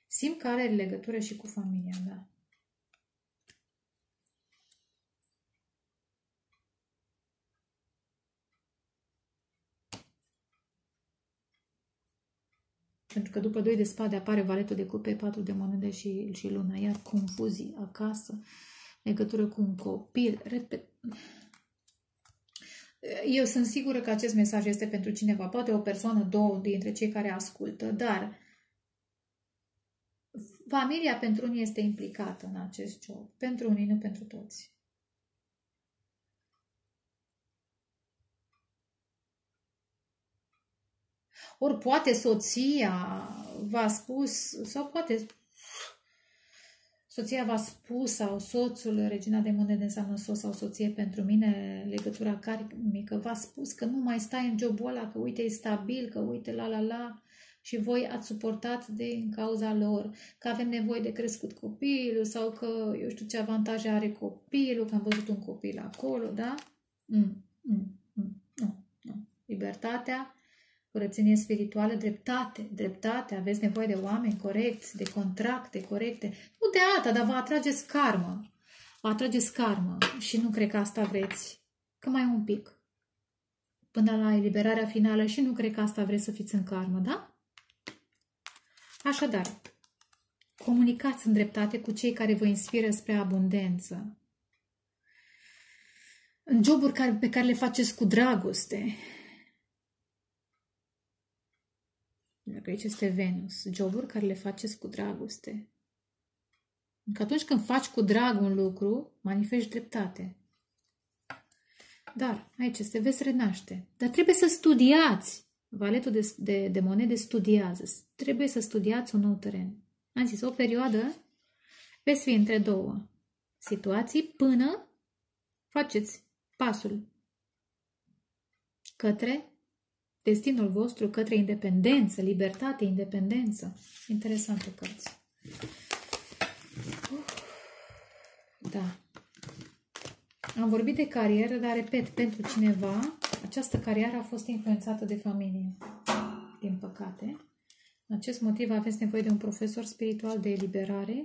Simt că are legătură și cu familia, da. Pentru că după doi de spade apare valetul de cupe, patru de monede și, și luna. Iar confuzii acasă, legătură cu un copil. Repet. Eu sunt sigură că acest mesaj este pentru cineva. Poate o persoană, două dintre cei care ascultă, dar familia pentru unii este implicată în acest job. Pentru unii, nu pentru toți. Ori poate soția v-a spus, sau poate soția v-a spus sau soțul, regina de monede înseamnă soț sau soție pentru mine, legătura karmică, v-a spus că nu mai stai în jobul ăla, că uite e stabil, că uite la la la și voi ați suportat din cauza lor, că avem nevoie de crescut copilul sau că eu știu ce avantaje are copilul, că am văzut un copil acolo, da? Mm, mm, mm, nu, nu. Libertatea, curățenie spirituală, dreptate, dreptate, aveți nevoie de oameni corecți, de contracte corecte, nu de alta, dar vă atrageți karmă. Vă atrageți karmă și nu cred că asta vreți. Că mai un pic. Până la eliberarea finală și nu cred că asta vreți să fiți în karmă, da? Așadar, comunicați în dreptate cu cei care vă inspiră spre abundență. În joburi care, pe care le faceți cu dragoste. Dacă aici este Venus. Joburi care le faceți cu dragoste. Că atunci când faci cu drag un lucru, manifesti dreptate. Dar aici este, veți renaște. Dar trebuie să studiați. Valetul de, de, de monede studiază. Trebuie să studiați un nou teren. Am zis, o perioadă veți fi între două situații până faceți pasul către destinul vostru, către independență, libertate, independență. Interesantă cărți. Da. Am vorbit de carieră, dar repet, pentru cineva, această carieră a fost influențată de familie, din păcate. În acest motiv aveți nevoie de un profesor spiritual de eliberare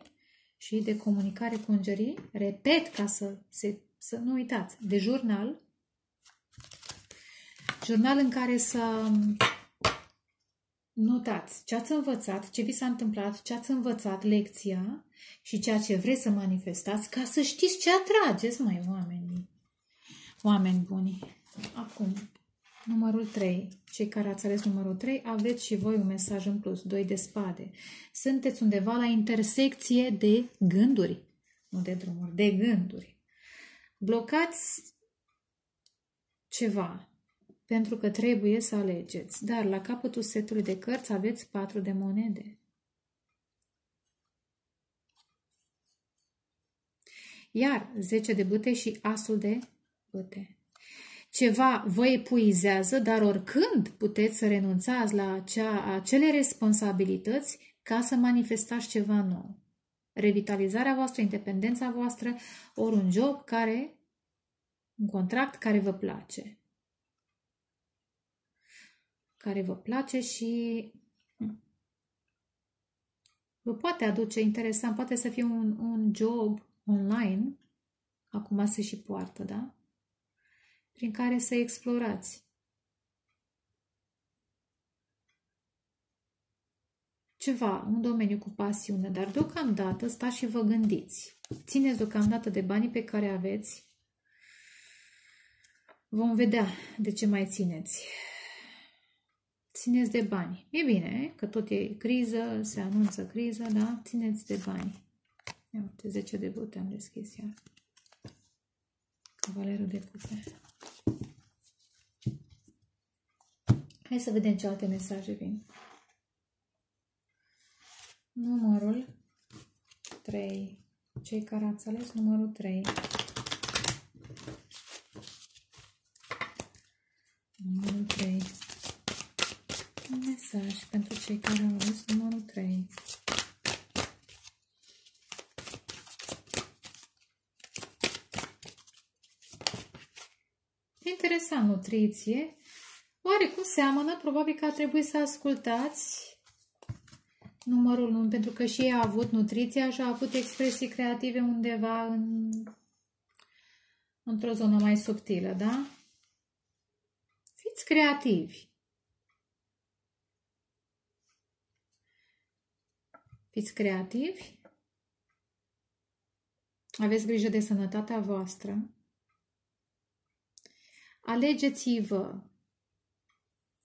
și de comunicare cu îngerii. Repet, ca să, se, să nu uitați, de jurnal, jurnal în care să notați ce ați învățat, ce vi s-a întâmplat, ce ați învățat, lecția și ceea ce vreți să manifestați ca să știți ce atrageți, mai oameni. Oameni buni. Acum, numărul 3. Cei care ați ales numărul 3, aveți și voi un mesaj în plus, 2 de spade. Sunteți undeva la intersecție de gânduri, nu de drumuri, de gânduri. Blocați ceva, pentru că trebuie să alegeți. Dar la capătul setului de cărți aveți 4 de monede. Iar 10 de bâte și asul de bâte. Ceva vă epuizează, dar oricând puteți să renunțați la acea, acele responsabilități ca să manifestați ceva nou. Revitalizarea voastră, independența voastră, ori un job care, un contract care vă place. Care vă place și vă poate aduce interesant, poate să fie un, un job online, acum se și poartă, da? Prin care să explorați. Ceva, un domeniu cu pasiune, dar deocamdată stați și vă gândiți. Țineți deocamdată de banii pe care aveți. Vom vedea de ce mai țineți. Țineți de bani. E bine, că tot e criză, se anunță criză, da? Țineți de bani. Ia uite, 10 de bute am deschis iar. Cavalerul de putere. Hai să vedem ce alte mesaje vin. Numărul 3. Cei care ați ales numărul 3. Numărul 3. Un mesaj pentru cei care au ales numărul 3. interesant, nutriție. Oarecum seamănă, probabil că ar trebui să ascultați numărul 1, pentru că și ei a avut nutriția și a avut expresii creative undeva în, într-o zonă mai subtilă, da? Fiți creativi. Fiți creativi. Aveți grijă de sănătatea voastră. Alegeți-vă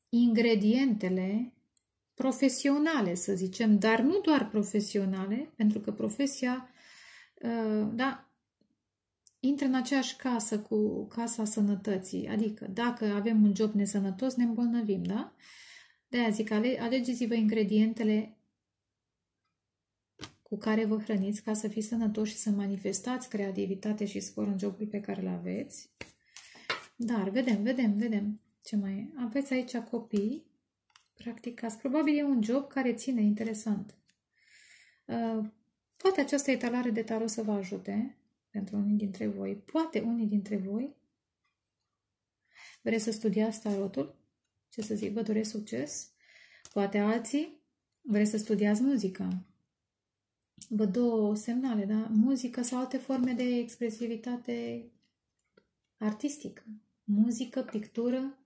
ingredientele profesionale, să zicem, dar nu doar profesionale, pentru că profesia, uh, da, intră în aceeași casă cu casa sănătății. Adică, dacă avem un job nesănătos, ne îmbolnăvim, da? De aia zic, ale, alegeți-vă ingredientele cu care vă hrăniți ca să fiți sănătoși și să manifestați creativitate și spor în jobul pe care îl aveți. Dar, vedem, vedem, vedem ce mai e. Aveți aici copii, practicați. Probabil e un job care ține interesant. Uh, poate această etalare de tarot să vă ajute pentru unii dintre voi. Poate unii dintre voi vreți să studiați tarotul. Ce să zic, vă doresc succes. Poate alții vreți să studiați muzica. Vă două semnale, da? Muzică sau alte forme de expresivitate artistică. Muzică, pictură.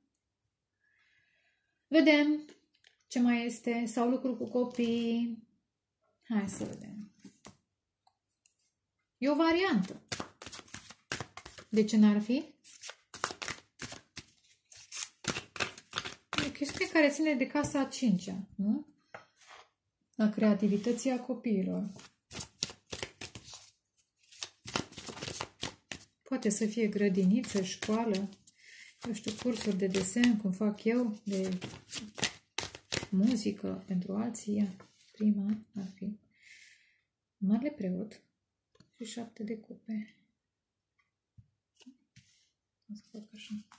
Vedem ce mai este. Sau lucru cu copii. Hai să vedem. E o variantă. De ce n-ar fi? E o chestie care ține de casa a cincea, nu? A creativității a copiilor. Poate să fie grădiniță, școală, eu știu, cursuri de desen, cum fac eu, de muzică pentru alții. Ia, prima ar fi Marele Preot și șapte de cupe. O să fac așa.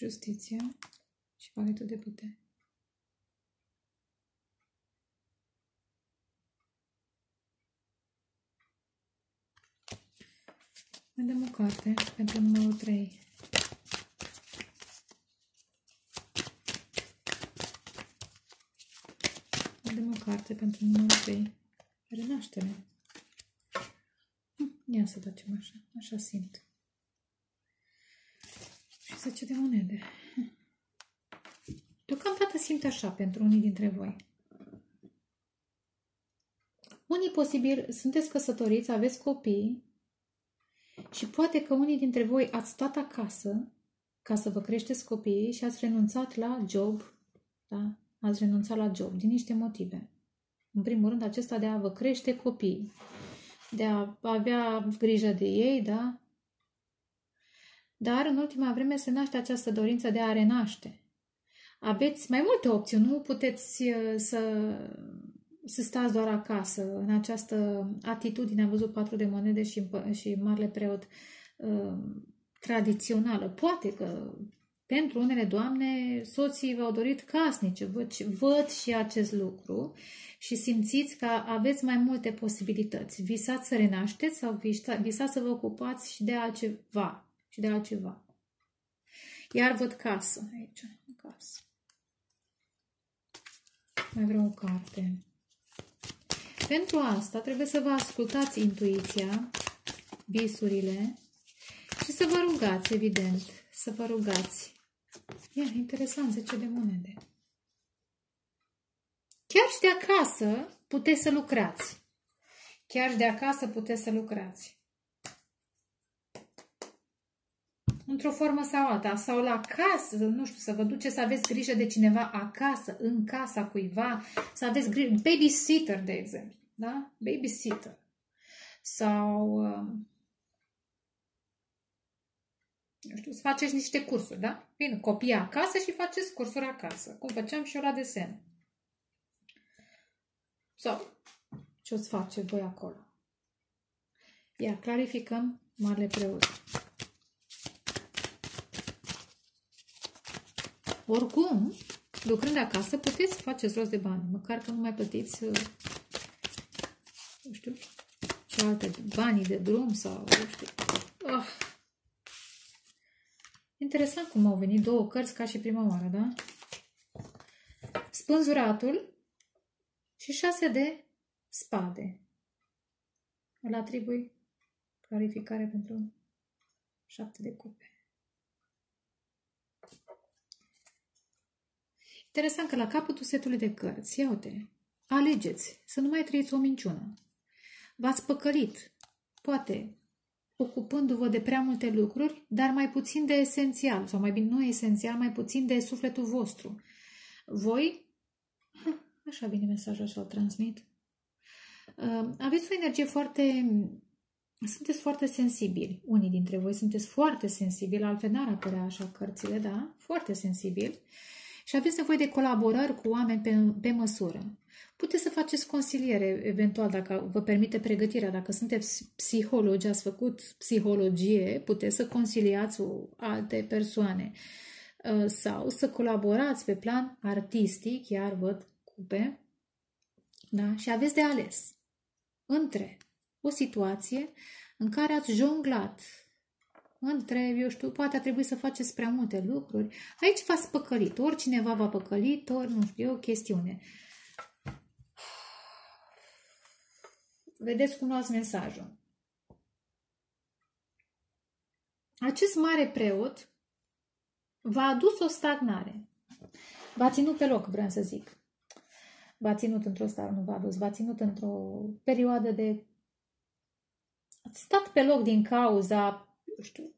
Justiția și paletul de putere. Mai dăm o carte pentru numărul 3. Mai dăm o carte pentru numărul 3. Renaștere. Hm, ia să facem așa. Așa simt. Și 10 de monede. Deocamdată simt așa pentru unii dintre voi. Unii posibil sunteți căsătoriți, aveți copii și poate că unii dintre voi ați stat acasă ca să vă creșteți copiii și ați renunțat la job, da? Ați renunțat la job din niște motive. În primul rând, acesta de a vă crește copiii, de a avea grijă de ei, da? Dar în ultima vreme se naște această dorință de a renaște. Aveți mai multe opțiuni, nu puteți uh, să să stați doar acasă, în această atitudine, am văzut patru de monede și, și marele preot uh, tradițională. Poate că pentru unele doamne, soții v-au dorit casnice, văd, văd și acest lucru și simțiți că aveți mai multe posibilități. Visați să renașteți sau visați să vă ocupați și de altceva. Și de altceva. Iar văd casă aici, casă. Mai vreau o carte. Pentru asta trebuie să vă ascultați intuiția, visurile și să vă rugați, evident, să vă rugați. Ia, interesant, 10 de monede. Chiar și de acasă puteți să lucrați. Chiar și de acasă puteți să lucrați. Într-o formă sau alta, sau la casă, nu știu, să vă duceți să aveți grijă de cineva acasă, în casa cuiva, să aveți grijă, babysitter, de exemplu, da? Babysitter. Sau, um, nu știu, să faceți niște cursuri, da? Bine, copii acasă și faceți cursuri acasă, cum făceam și eu la desen. Sau, ce o să face voi acolo? Ia, clarificăm Marele Preot. Oricum, lucrând acasă, puteți să faceți rost de bani, măcar că nu mai plătiți, uh, nu știu, ce alte banii de drum sau, nu știu. Oh. Interesant cum au venit două cărți ca și prima oară, da? Spânzuratul și șase de spade. Îl atribui clarificare pentru șapte de cupe. Interesant că la capătul setului de cărți, ia uite, alegeți să nu mai trăiți o minciună. V-ați păcălit, poate ocupându-vă de prea multe lucruri, dar mai puțin de esențial, sau mai bine nu esențial, mai puțin de sufletul vostru. Voi, așa vine mesajul, așa-l transmit, Uh, aveți o energie foarte... Sunteți foarte sensibili. Unii dintre voi sunteți foarte sensibili, altfel n-ar apărea așa cărțile, da? Foarte sensibili. Și aveți nevoie de colaborări cu oameni pe, pe măsură. Puteți să faceți consiliere, eventual, dacă vă permite pregătirea. Dacă sunteți psihologi, ați făcut psihologie, puteți să consiliați alte persoane uh, sau să colaborați pe plan artistic, iar văd cupe, da? și aveți de ales între o situație în care ați jonglat între, eu știu, poate a trebuit să faceți prea multe lucruri. Aici v-ați păcălit, ori cineva v-a păcălit, ori, nu știu, e o chestiune. Vedeți cum luați mesajul. Acest mare preot v-a adus o stagnare. V-a ținut pe loc, vreau să zic. V-a ținut într-o stare, nu v-a adus, v-a ținut într-o perioadă de... Ați stat pe loc din cauza, eu știu,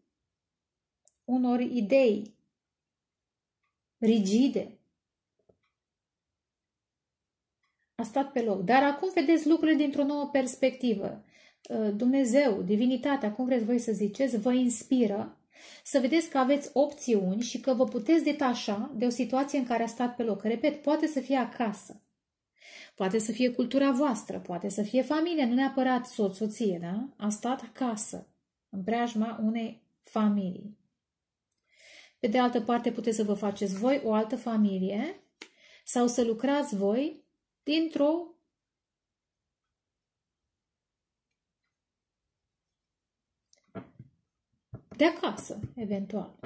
unor idei rigide, a stat pe loc. Dar acum vedeți lucrurile dintr-o nouă perspectivă. Uh, Dumnezeu, divinitatea, cum vreți voi să ziceți, vă inspiră să vedeți că aveți opțiuni și că vă puteți detașa de o situație în care a stat pe loc. Repet, poate să fie acasă, poate să fie cultura voastră, poate să fie familie, nu neapărat soț, soție, da? A stat acasă, în preajma unei familii. Pe de altă parte, puteți să vă faceți voi o altă familie sau să lucrați voi dintr-o de acasă, eventual.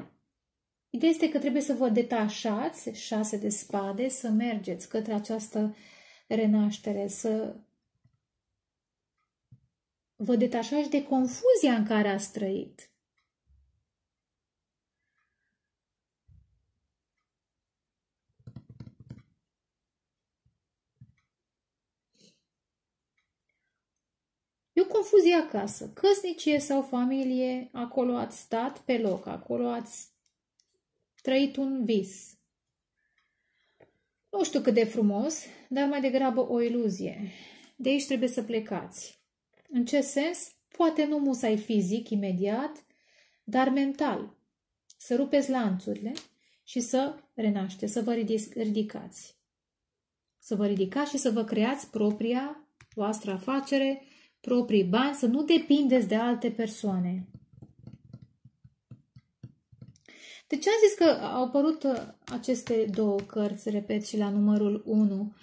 Ideea este că trebuie să vă detașați, șase de spade, să mergeți către această renaștere, să vă detașați de confuzia în care ați trăit. E o confuzie acasă. Căsnicie sau familie, acolo ați stat pe loc, acolo ați trăit un vis. Nu știu cât de frumos, dar mai degrabă o iluzie. De aici trebuie să plecați. În ce sens? Poate nu musai fizic imediat, dar mental. Să rupeți lanțurile și să renaște, să vă ridicați. Să vă ridicați și să vă creați propria voastră afacere, proprii bani, să nu depindeți de alte persoane. De ce am zis că au apărut uh, aceste două cărți, repet, și la numărul 1?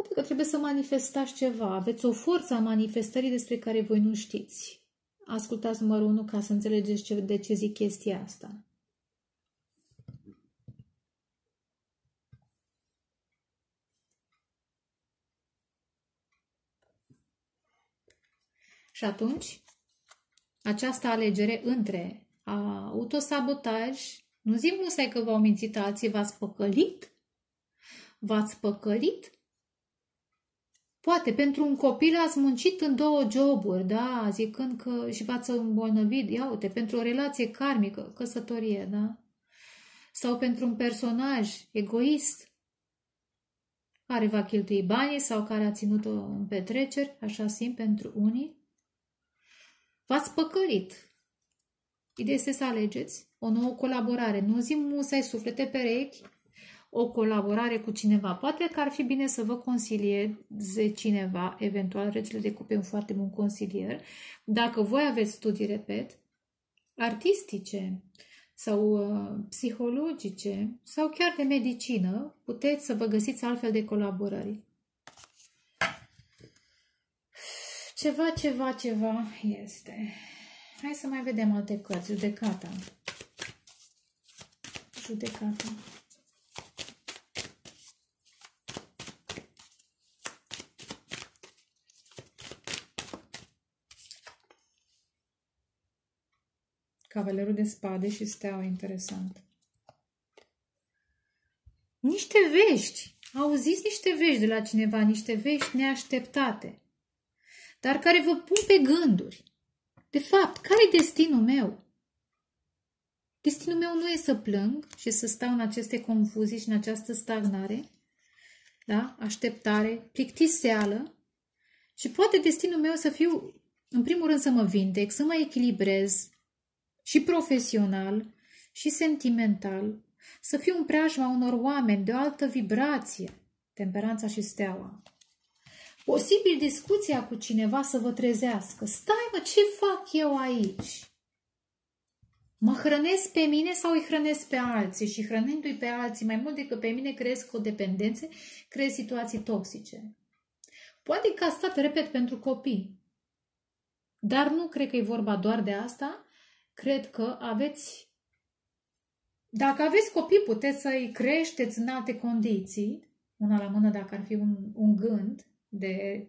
Poate că trebuie să manifestați ceva. Aveți o forță a manifestării despre care voi nu știți. Ascultați numărul 1 ca să înțelegeți de ce zic chestia asta. Și atunci, această alegere între autosabotaj, nu zic musai că v-au mințit alții, v-ați păcălit? V-ați păcălit? Poate pentru un copil ați muncit în două joburi, da, zicând că și v-ați îmbolnăvit, ia uite, pentru o relație karmică, căsătorie, da? Sau pentru un personaj egoist, care va cheltui banii sau care a ținut-o în petreceri, așa simt pentru unii. V-ați păcălit. Ideea este să alegeți o nouă colaborare. Nu zi musai suflete perechi, o colaborare cu cineva. Poate că ar fi bine să vă consilieze cineva, eventual regele de cupe un foarte bun consilier. Dacă voi aveți studii, repet, artistice sau uh, psihologice sau chiar de medicină, puteți să vă găsiți altfel de colaborări. Ceva, ceva, ceva este. Hai să mai vedem alte cărți. Judecata. Judecata. Cavalerul de spade și steaua, interesant. Niște vești. Auziți niște vești de la cineva, niște vești neașteptate dar care vă pun pe gânduri. De fapt, care e destinul meu? Destinul meu nu e să plâng și să stau în aceste confuzii și în această stagnare, da? așteptare, plictiseală, Și poate destinul meu să fiu, în primul rând, să mă vindec, să mă echilibrez și profesional și sentimental, să fiu în preajma unor oameni de o altă vibrație, temperanța și steaua. Posibil discuția cu cineva să vă trezească. Stai mă, ce fac eu aici? Mă hrănesc pe mine sau îi hrănesc pe alții? Și hrănindu-i pe alții mai mult decât pe mine, cresc o dependență, creez situații toxice. Poate că a stat, repet, pentru copii. Dar nu cred că e vorba doar de asta. Cred că aveți... Dacă aveți copii, puteți să-i creșteți în alte condiții, una la mână dacă ar fi un, un gând de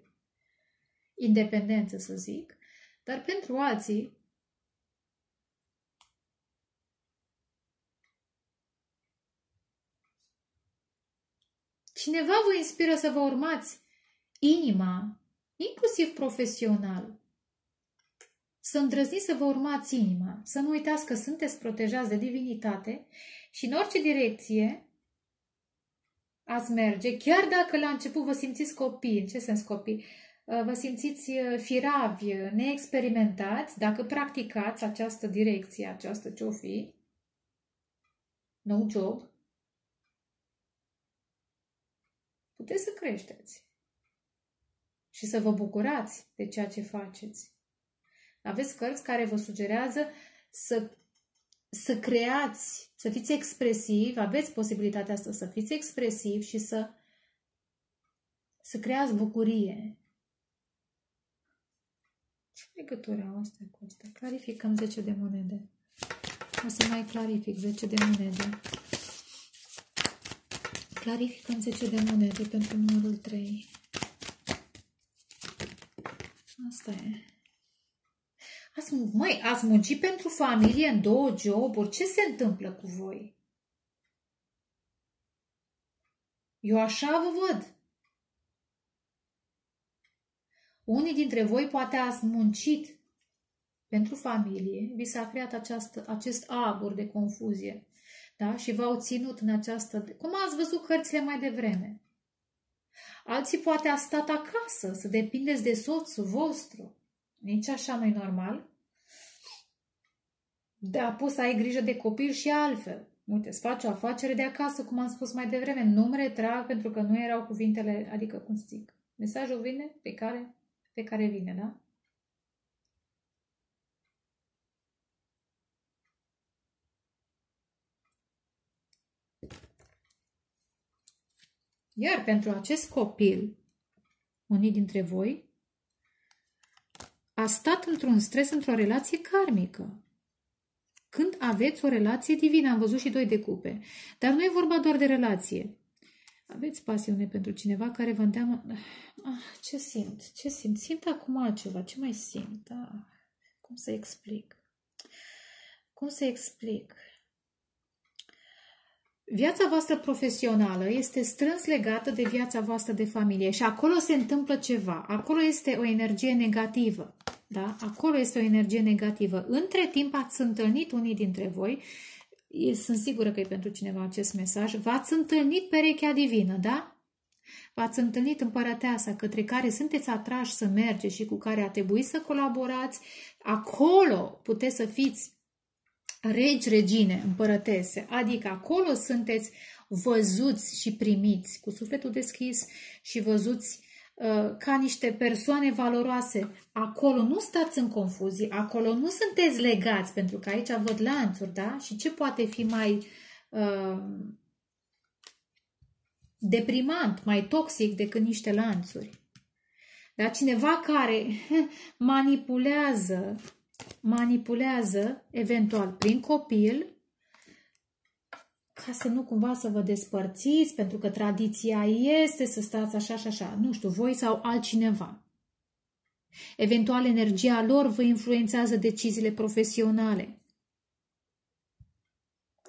independență, să zic, dar pentru alții Cineva vă inspiră să vă urmați inima, inclusiv profesional. Să îndrăzniți să vă urmați inima, să nu uitați că sunteți protejați de divinitate și în orice direcție ați merge, chiar dacă la început vă simțiți copii, în ce sens copii, uh, vă simțiți uh, firavi, uh, neexperimentați, dacă practicați această direcție, această ce-o fi, no job, puteți să creșteți și să vă bucurați de ceea ce faceți. Aveți cărți care vă sugerează să, să creați, să fiți expresivi, aveți posibilitatea asta să fiți expresivi și să, să creați bucurie. Ce legătură au asta cu asta? Clarificăm 10 de monede. O să mai clarific 10 de monede. Clarificăm 10 de monede pentru numărul 3. Asta e. Ați, măi, ați muncit pentru familie în două joburi. Ce se întâmplă cu voi? Eu așa vă văd. Unii dintre voi poate ați muncit pentru familie, vi s-a creat această, acest abur de confuzie da? și v-au ținut în această... Cum ați văzut cărțile mai devreme? Alții poate a stat acasă, să depindeți de soțul vostru. Nici așa nu normal. De a pus să ai grijă de copil și altfel. Uite, îți faci o afacere de acasă, cum am spus mai devreme. Nu-mi retrag pentru că nu erau cuvintele, adică cum zic. Mesajul vine pe care, pe care vine, da? Iar pentru acest copil, unii dintre voi, a stat într-un stres, într-o relație karmică. Când aveți o relație divină, am văzut și doi de cupe. Dar nu e vorba doar de relație. Aveți pasiune pentru cineva care vă îndeamnă... Ah, ce simt? Ce simt? Simt acum altceva. Ce mai simt? Ah, cum să explic? Cum să explic? Viața voastră profesională este strâns legată de viața voastră de familie și acolo se întâmplă ceva. Acolo este o energie negativă. Da? Acolo este o energie negativă. Între timp ați întâlnit unii dintre voi, sunt sigură că e pentru cineva acest mesaj, v-ați întâlnit perechea divină, da? V-ați întâlnit împărăteasa către care sunteți atrași să mergeți și cu care a trebuit să colaborați. Acolo puteți să fiți regi, regine, împărătese, adică acolo sunteți văzuți și primiți cu sufletul deschis și văzuți uh, ca niște persoane valoroase. Acolo nu stați în confuzie, acolo nu sunteți legați, pentru că aici văd lanțuri, da? Și ce poate fi mai uh, deprimant, mai toxic decât niște lanțuri? Da? Cineva care manipulează manipulează, eventual prin copil, ca să nu cumva să vă despărțiți, pentru că tradiția este să stați așa și așa, nu știu, voi sau altcineva. Eventual, energia lor vă influențează deciziile profesionale.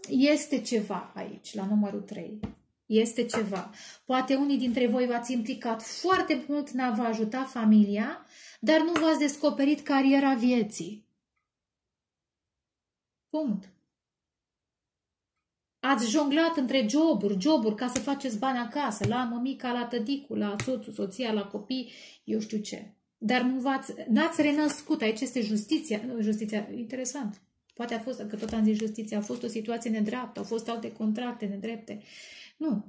Este ceva aici, la numărul 3. Este ceva. Poate unii dintre voi v-ați implicat foarte mult în a vă ajuta familia, dar nu v-ați descoperit cariera vieții. Punct. Ați jonglat între joburi, joburi ca să faceți bani acasă, la mămica, la tăticul, la soțul, soția, la copii, eu știu ce. Dar nu v-ați, n-ați renăscut, aici este justiția, justiția, interesant. Poate a fost, că tot am zis justiția, a fost o situație nedreaptă, au fost alte contracte nedrepte. Nu,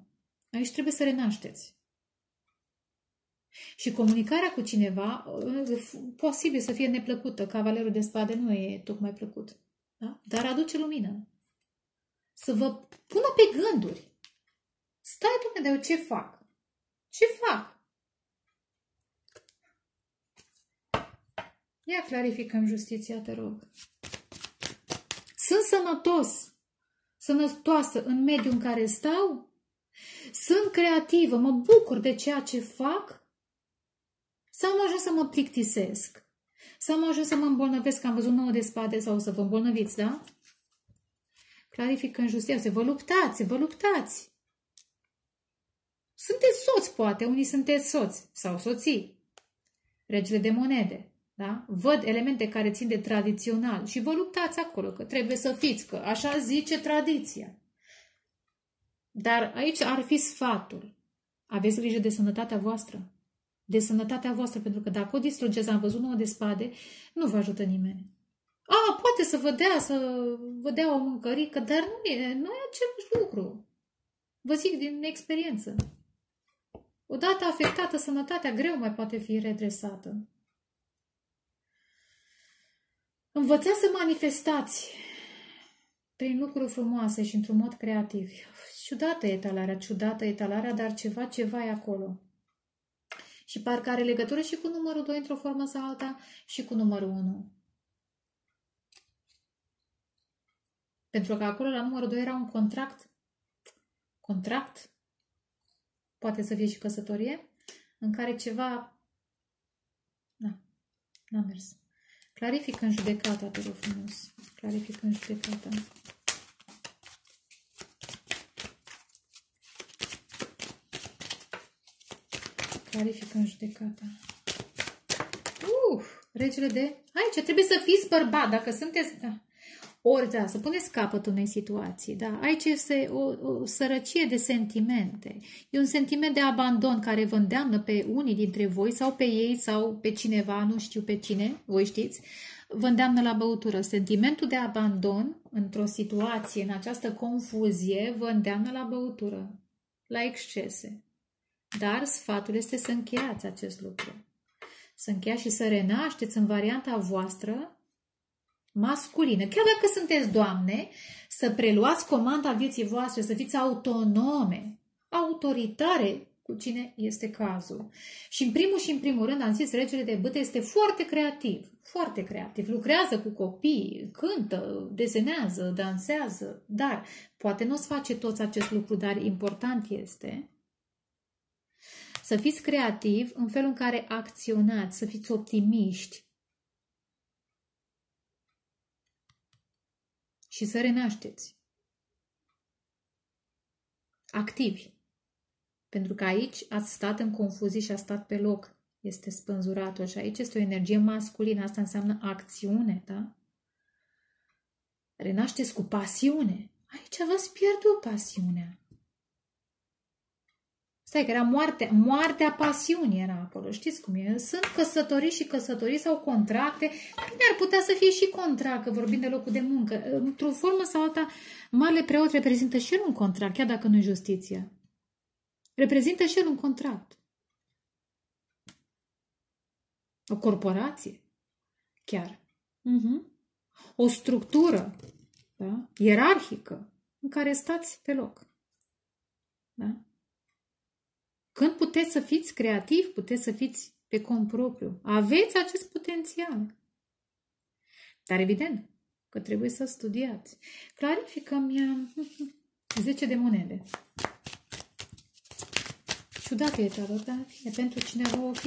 aici trebuie să renașteți. Și comunicarea cu cineva, posibil să fie neplăcută, cavalerul de spade nu e tocmai plăcut, da? dar aduce lumină. Să vă pună pe gânduri. Stai, Dumnezeu, ce fac? Ce fac? Ia clarificăm justiția, te rog. Sunt sănătos, sănătoasă în mediul în care stau? Sunt creativă, mă bucur de ceea ce fac? Sau am ajuns să mă plictisesc? Sau am ajuns să mă îmbolnăvesc că am văzut nouă de spade sau să vă îmbolnăviți, da? Clarificăm justiția, vă luptați, vă luptați. Sunteți soți, poate, unii sunteți soți sau soții. Regele de monede. Da? Văd elemente care țin de tradițional și vă luptați acolo, că trebuie să fiți, că așa zice tradiția. Dar aici ar fi sfatul. Aveți grijă de sănătatea voastră. De sănătatea voastră, pentru că dacă o distrugeți, am văzut nouă de spade, nu vă ajută nimeni. A, poate să vă dea, să vă dea o mâncărică, dar nu e, nu e același lucru. Vă zic din experiență. Odată afectată, sănătatea greu mai poate fi redresată. Învățați să manifestați prin lucruri frumoase și într-un mod creativ. Ciudată etalarea, ciudată etalarea, dar ceva, ceva e acolo. Și parcă are legătură și cu numărul 2 într-o formă sau alta și cu numărul 1. Pentru că acolo la numărul 2 era un contract. Contract? Poate să fie și căsătorie, în care ceva... Da, n-a mers. Clarifică în judecata, te rog frumos. Clarifică în judecata. Clarifică în judecata. Uf, regele de... Aici trebuie să fiți bărbat, dacă sunteți... Da. Ori, da, să puneți capăt unei situații, da. Aici este o, o sărăcie de sentimente. E un sentiment de abandon care vă îndeamnă pe unii dintre voi sau pe ei sau pe cineva, nu știu pe cine, voi știți, vă îndeamnă la băutură. Sentimentul de abandon într-o situație, în această confuzie, vă îndeamnă la băutură, la excese. Dar sfatul este să încheiați acest lucru. Să încheiați și să renașteți în varianta voastră masculină. Chiar dacă sunteți doamne, să preluați comanda vieții voastre, să fiți autonome, autoritare cu cine este cazul. Și în primul și în primul rând, am zis, regele de bâte este foarte creativ, foarte creativ. Lucrează cu copii, cântă, desenează, dansează, dar poate nu o să face toți acest lucru, dar important este să fiți creativi în felul în care acționați, să fiți optimiști, și să renașteți. Activi. Pentru că aici ați stat în confuzie și ați stat pe loc. Este spânzuratul și aici este o energie masculină. Asta înseamnă acțiune, da? Renașteți cu pasiune. Aici v-ați pierdut pasiunea. Stai, că era moartea, moartea pasiunii era acolo. Știți cum e? Sunt căsătoriți și căsătoriți sau contracte. Bine, ar putea să fie și contract, că vorbim de locul de muncă. Într-o formă sau alta, Marele Preot reprezintă și el un contract, chiar dacă nu justiția. Reprezintă și el un contract. O corporație. Chiar. Uh-huh. O structură da? ierarhică în care stați pe loc. Da? Când puteți să fiți creativi, puteți să fiți pe cont propriu. Aveți acest potențial. Dar evident că trebuie să studiați. Clarificăm ea 10 de monede. Ciudată e tarot, da? E pentru cineva ok?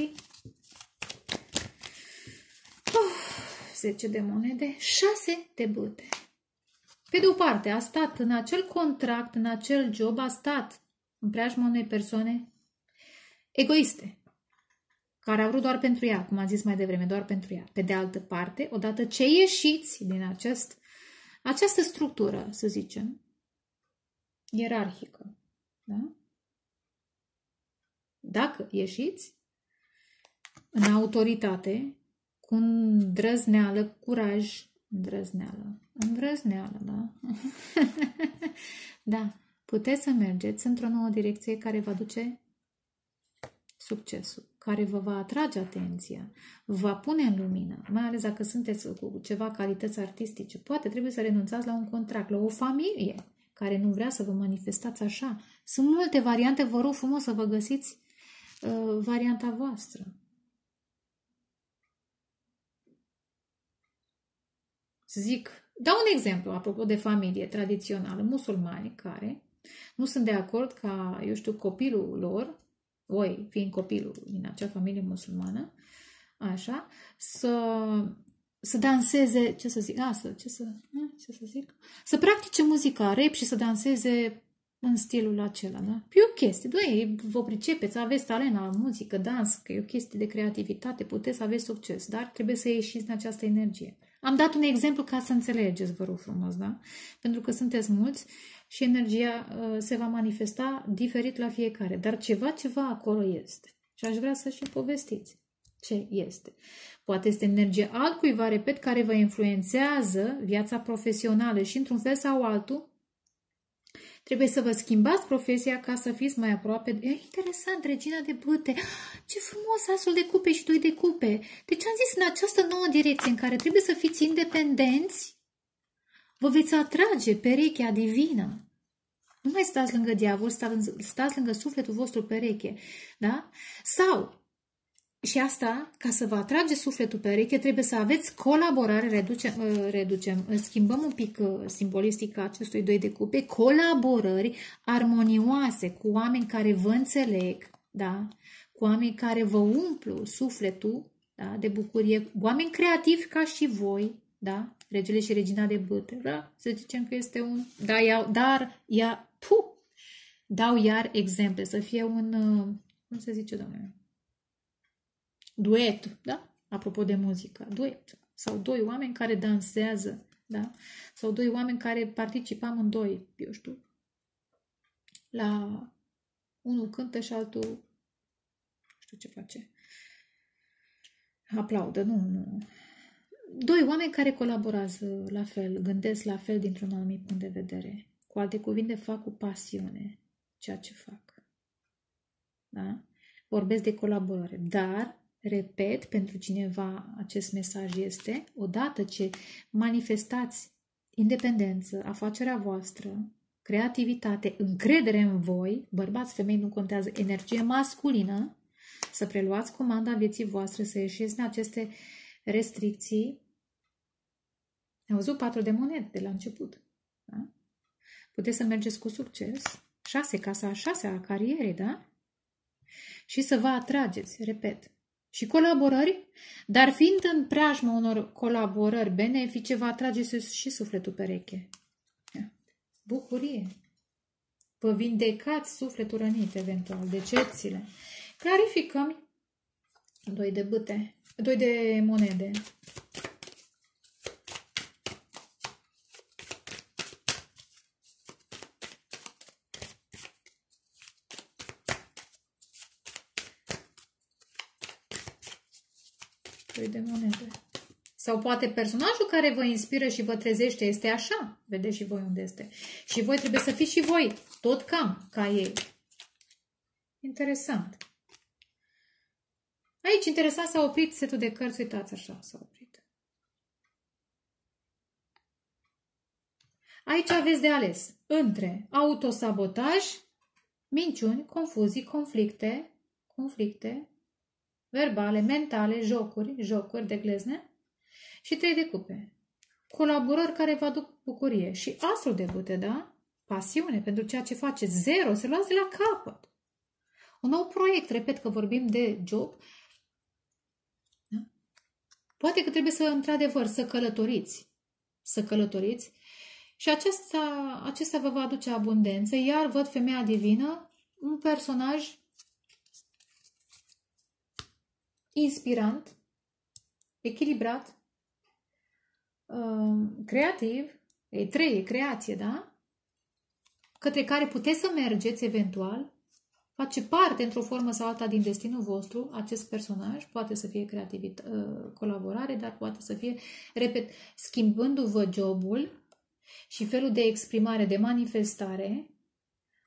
Oh, 10 de monede, 6 de băte. Pe de o parte, a stat în acel contract, în acel job, a stat în preajma unei persoane egoiste, care au vrut doar pentru ea, cum am zis mai devreme, doar pentru ea. Pe de altă parte, odată ce ieșiți din acest, această structură, să zicem, ierarhică. Da? Dacă ieșiți în autoritate, cu îndrăzneală, curaj, îndrăzneală, îndrăzneală, da? da, puteți să mergeți într-o nouă direcție care va duce succesul, care vă va atrage atenția, va pune în lumină, mai ales dacă sunteți cu ceva calități artistice. Poate trebuie să renunțați la un contract, la o familie care nu vrea să vă manifestați așa. Sunt multe variante, vă rog frumos să vă găsiți uh, varianta voastră. Zic, dau un exemplu apropo de familie tradițională, musulmani care nu sunt de acord ca, eu știu, copilul lor voi, fiind copilul din acea familie musulmană, așa, să, să danseze, ce să zic, asta, ce să, ce să zic, să practice muzica rap și să danseze în stilul acela, da? E o chestie, doi, vă pricepeți, aveți talent la muzică, dans, că e o chestie de creativitate, puteți să aveți succes, dar trebuie să ieșiți în această energie. Am dat un exemplu ca să înțelegeți, vă rog frumos, da? Pentru că sunteți mulți și energia uh, se va manifesta diferit la fiecare. Dar ceva, ceva acolo este. Și aș vrea să și povestiți ce este. Poate este energia altcuiva, repet, care vă influențează viața profesională și într-un fel sau altul Trebuie să vă schimbați profesia ca să fiți mai aproape. E interesant, regina de băte. Ce frumos asul de cupe și doi de cupe. Deci am zis în această nouă direcție în care trebuie să fiți independenți, vă veți atrage perechea divină. Nu mai stați lângă diavol, stați lângă sufletul vostru pereche. Da? Sau, și asta, ca să vă atrage sufletul pereche, trebuie să aveți colaborare, reducem, uh, reducem schimbăm un pic uh, simbolistica acestui doi de cupe, colaborări armonioase cu oameni care vă înțeleg, da? cu oameni care vă umplu sufletul da? de bucurie, oameni creativi ca și voi, da? Regele și regina de bâte, da? să zicem că este un... Da, iau, dar, ia, puh, dau iar exemple, să fie un... Uh, cum se zice, domnule? Duet, da? Apropo de muzică, duet. Sau doi oameni care dansează, da? Sau doi oameni care participă amândoi, eu știu, la unul cântă și altul nu știu ce face. Aplaudă, nu, nu doi oameni care colaborează la fel, gândesc la fel dintr-un anumit punct de vedere. Cu alte cuvinte, fac cu pasiune ceea ce fac. Da? Vorbesc de colaborare. Dar, repet, pentru cineva acest mesaj este, odată ce manifestați independență, afacerea voastră, creativitate, încredere în voi, bărbați, femei, nu contează, energie masculină, să preluați comanda vieții voastre, să ieșiți din aceste restricții. Am văzut patru de monede de la început. Da? Puteți să mergeți cu succes. Șase, casa a șasea a carierei, da? Și să vă atrageți, repet, și colaborări, dar fiind în preajma unor colaborări benefice, vă atrage și sufletul pereche. Bucurie. Vă vindecați sufletul rănit, eventual, decepțiile. Clarificăm doi de bâte. Doi de monede. Doi de monede. Sau poate personajul care vă inspiră și vă trezește este așa. Vedeți și voi unde este. Și voi trebuie să fiți și voi tot cam ca ei. Interesant. Aici, interesant, s-a oprit setul de cărți. Uitați așa, s-a oprit. Aici aveți de ales între autosabotaj, minciuni, confuzii, conflicte, conflicte, verbale, mentale, jocuri, jocuri de glezne și trei de cupe. Colaborări care vă aduc bucurie și astfel de bute, da? Pasiune pentru ceea ce faceți, zero, să luați de la capăt. Un nou proiect, repet că vorbim de job, Poate că trebuie să, într-adevăr, să călătoriți. Să călătoriți. Și acesta, acesta vă va aduce abundență. Iar văd femeia divină, un personaj inspirant, echilibrat, um, creativ. E trei, e creație, da? către care puteți să mergeți eventual, face parte într-o formă sau alta din destinul vostru, acest personaj, poate să fie creativitate, uh, colaborare, dar poate să fie, repet, schimbându-vă jobul și felul de exprimare, de manifestare,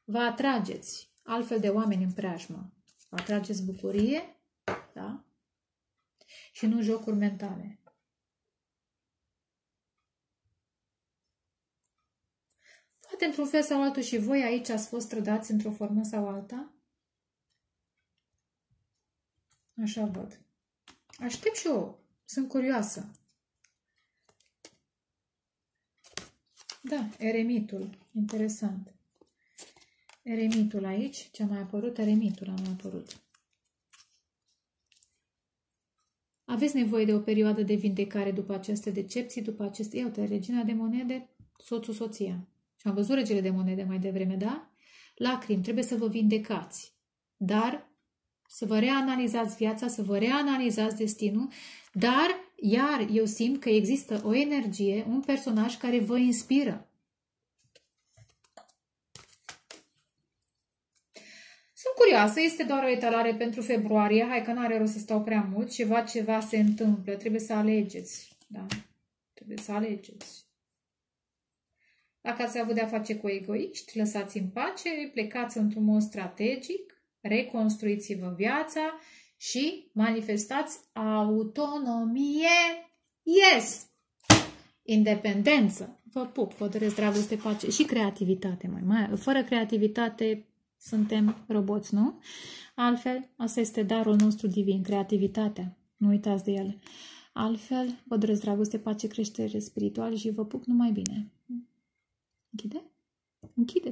vă atrageți altfel de oameni în preajmă. Vă atrageți bucurie, da? Și nu jocuri mentale. Poate într-un fel sau altul și voi aici ați fost trădați într-o formă sau alta? Așa văd. Aștept și eu. Sunt curioasă. Da, eremitul. Interesant. Eremitul aici. Ce a mai apărut? Eremitul a mai apărut. Aveți nevoie de o perioadă de vindecare după aceste decepții, după aceste... Iată, regina de monede, soțul, soția. Și am văzut regele de monede mai devreme, da? Lacrimi, trebuie să vă vindecați. Dar să vă reanalizați viața, să vă reanalizați destinul, dar iar eu simt că există o energie, un personaj care vă inspiră. Sunt curioasă, este doar o etalare pentru februarie, hai că n-are rost să stau prea mult, ceva, ceva se întâmplă, trebuie să alegeți, da, trebuie să alegeți. Dacă ați avut de-a face cu egoiști, lăsați în pace, plecați într-un mod strategic, reconstruiți-vă viața și manifestați autonomie. Yes! Independență. Vă pup, vă doresc dragoste, pace și creativitate. Mai, mai, fără creativitate suntem roboți, nu? Altfel, asta este darul nostru divin, creativitatea. Nu uitați de el. Altfel, vă doresc dragoste, pace, creștere spirituală și vă pup numai bine. Închide? Închide.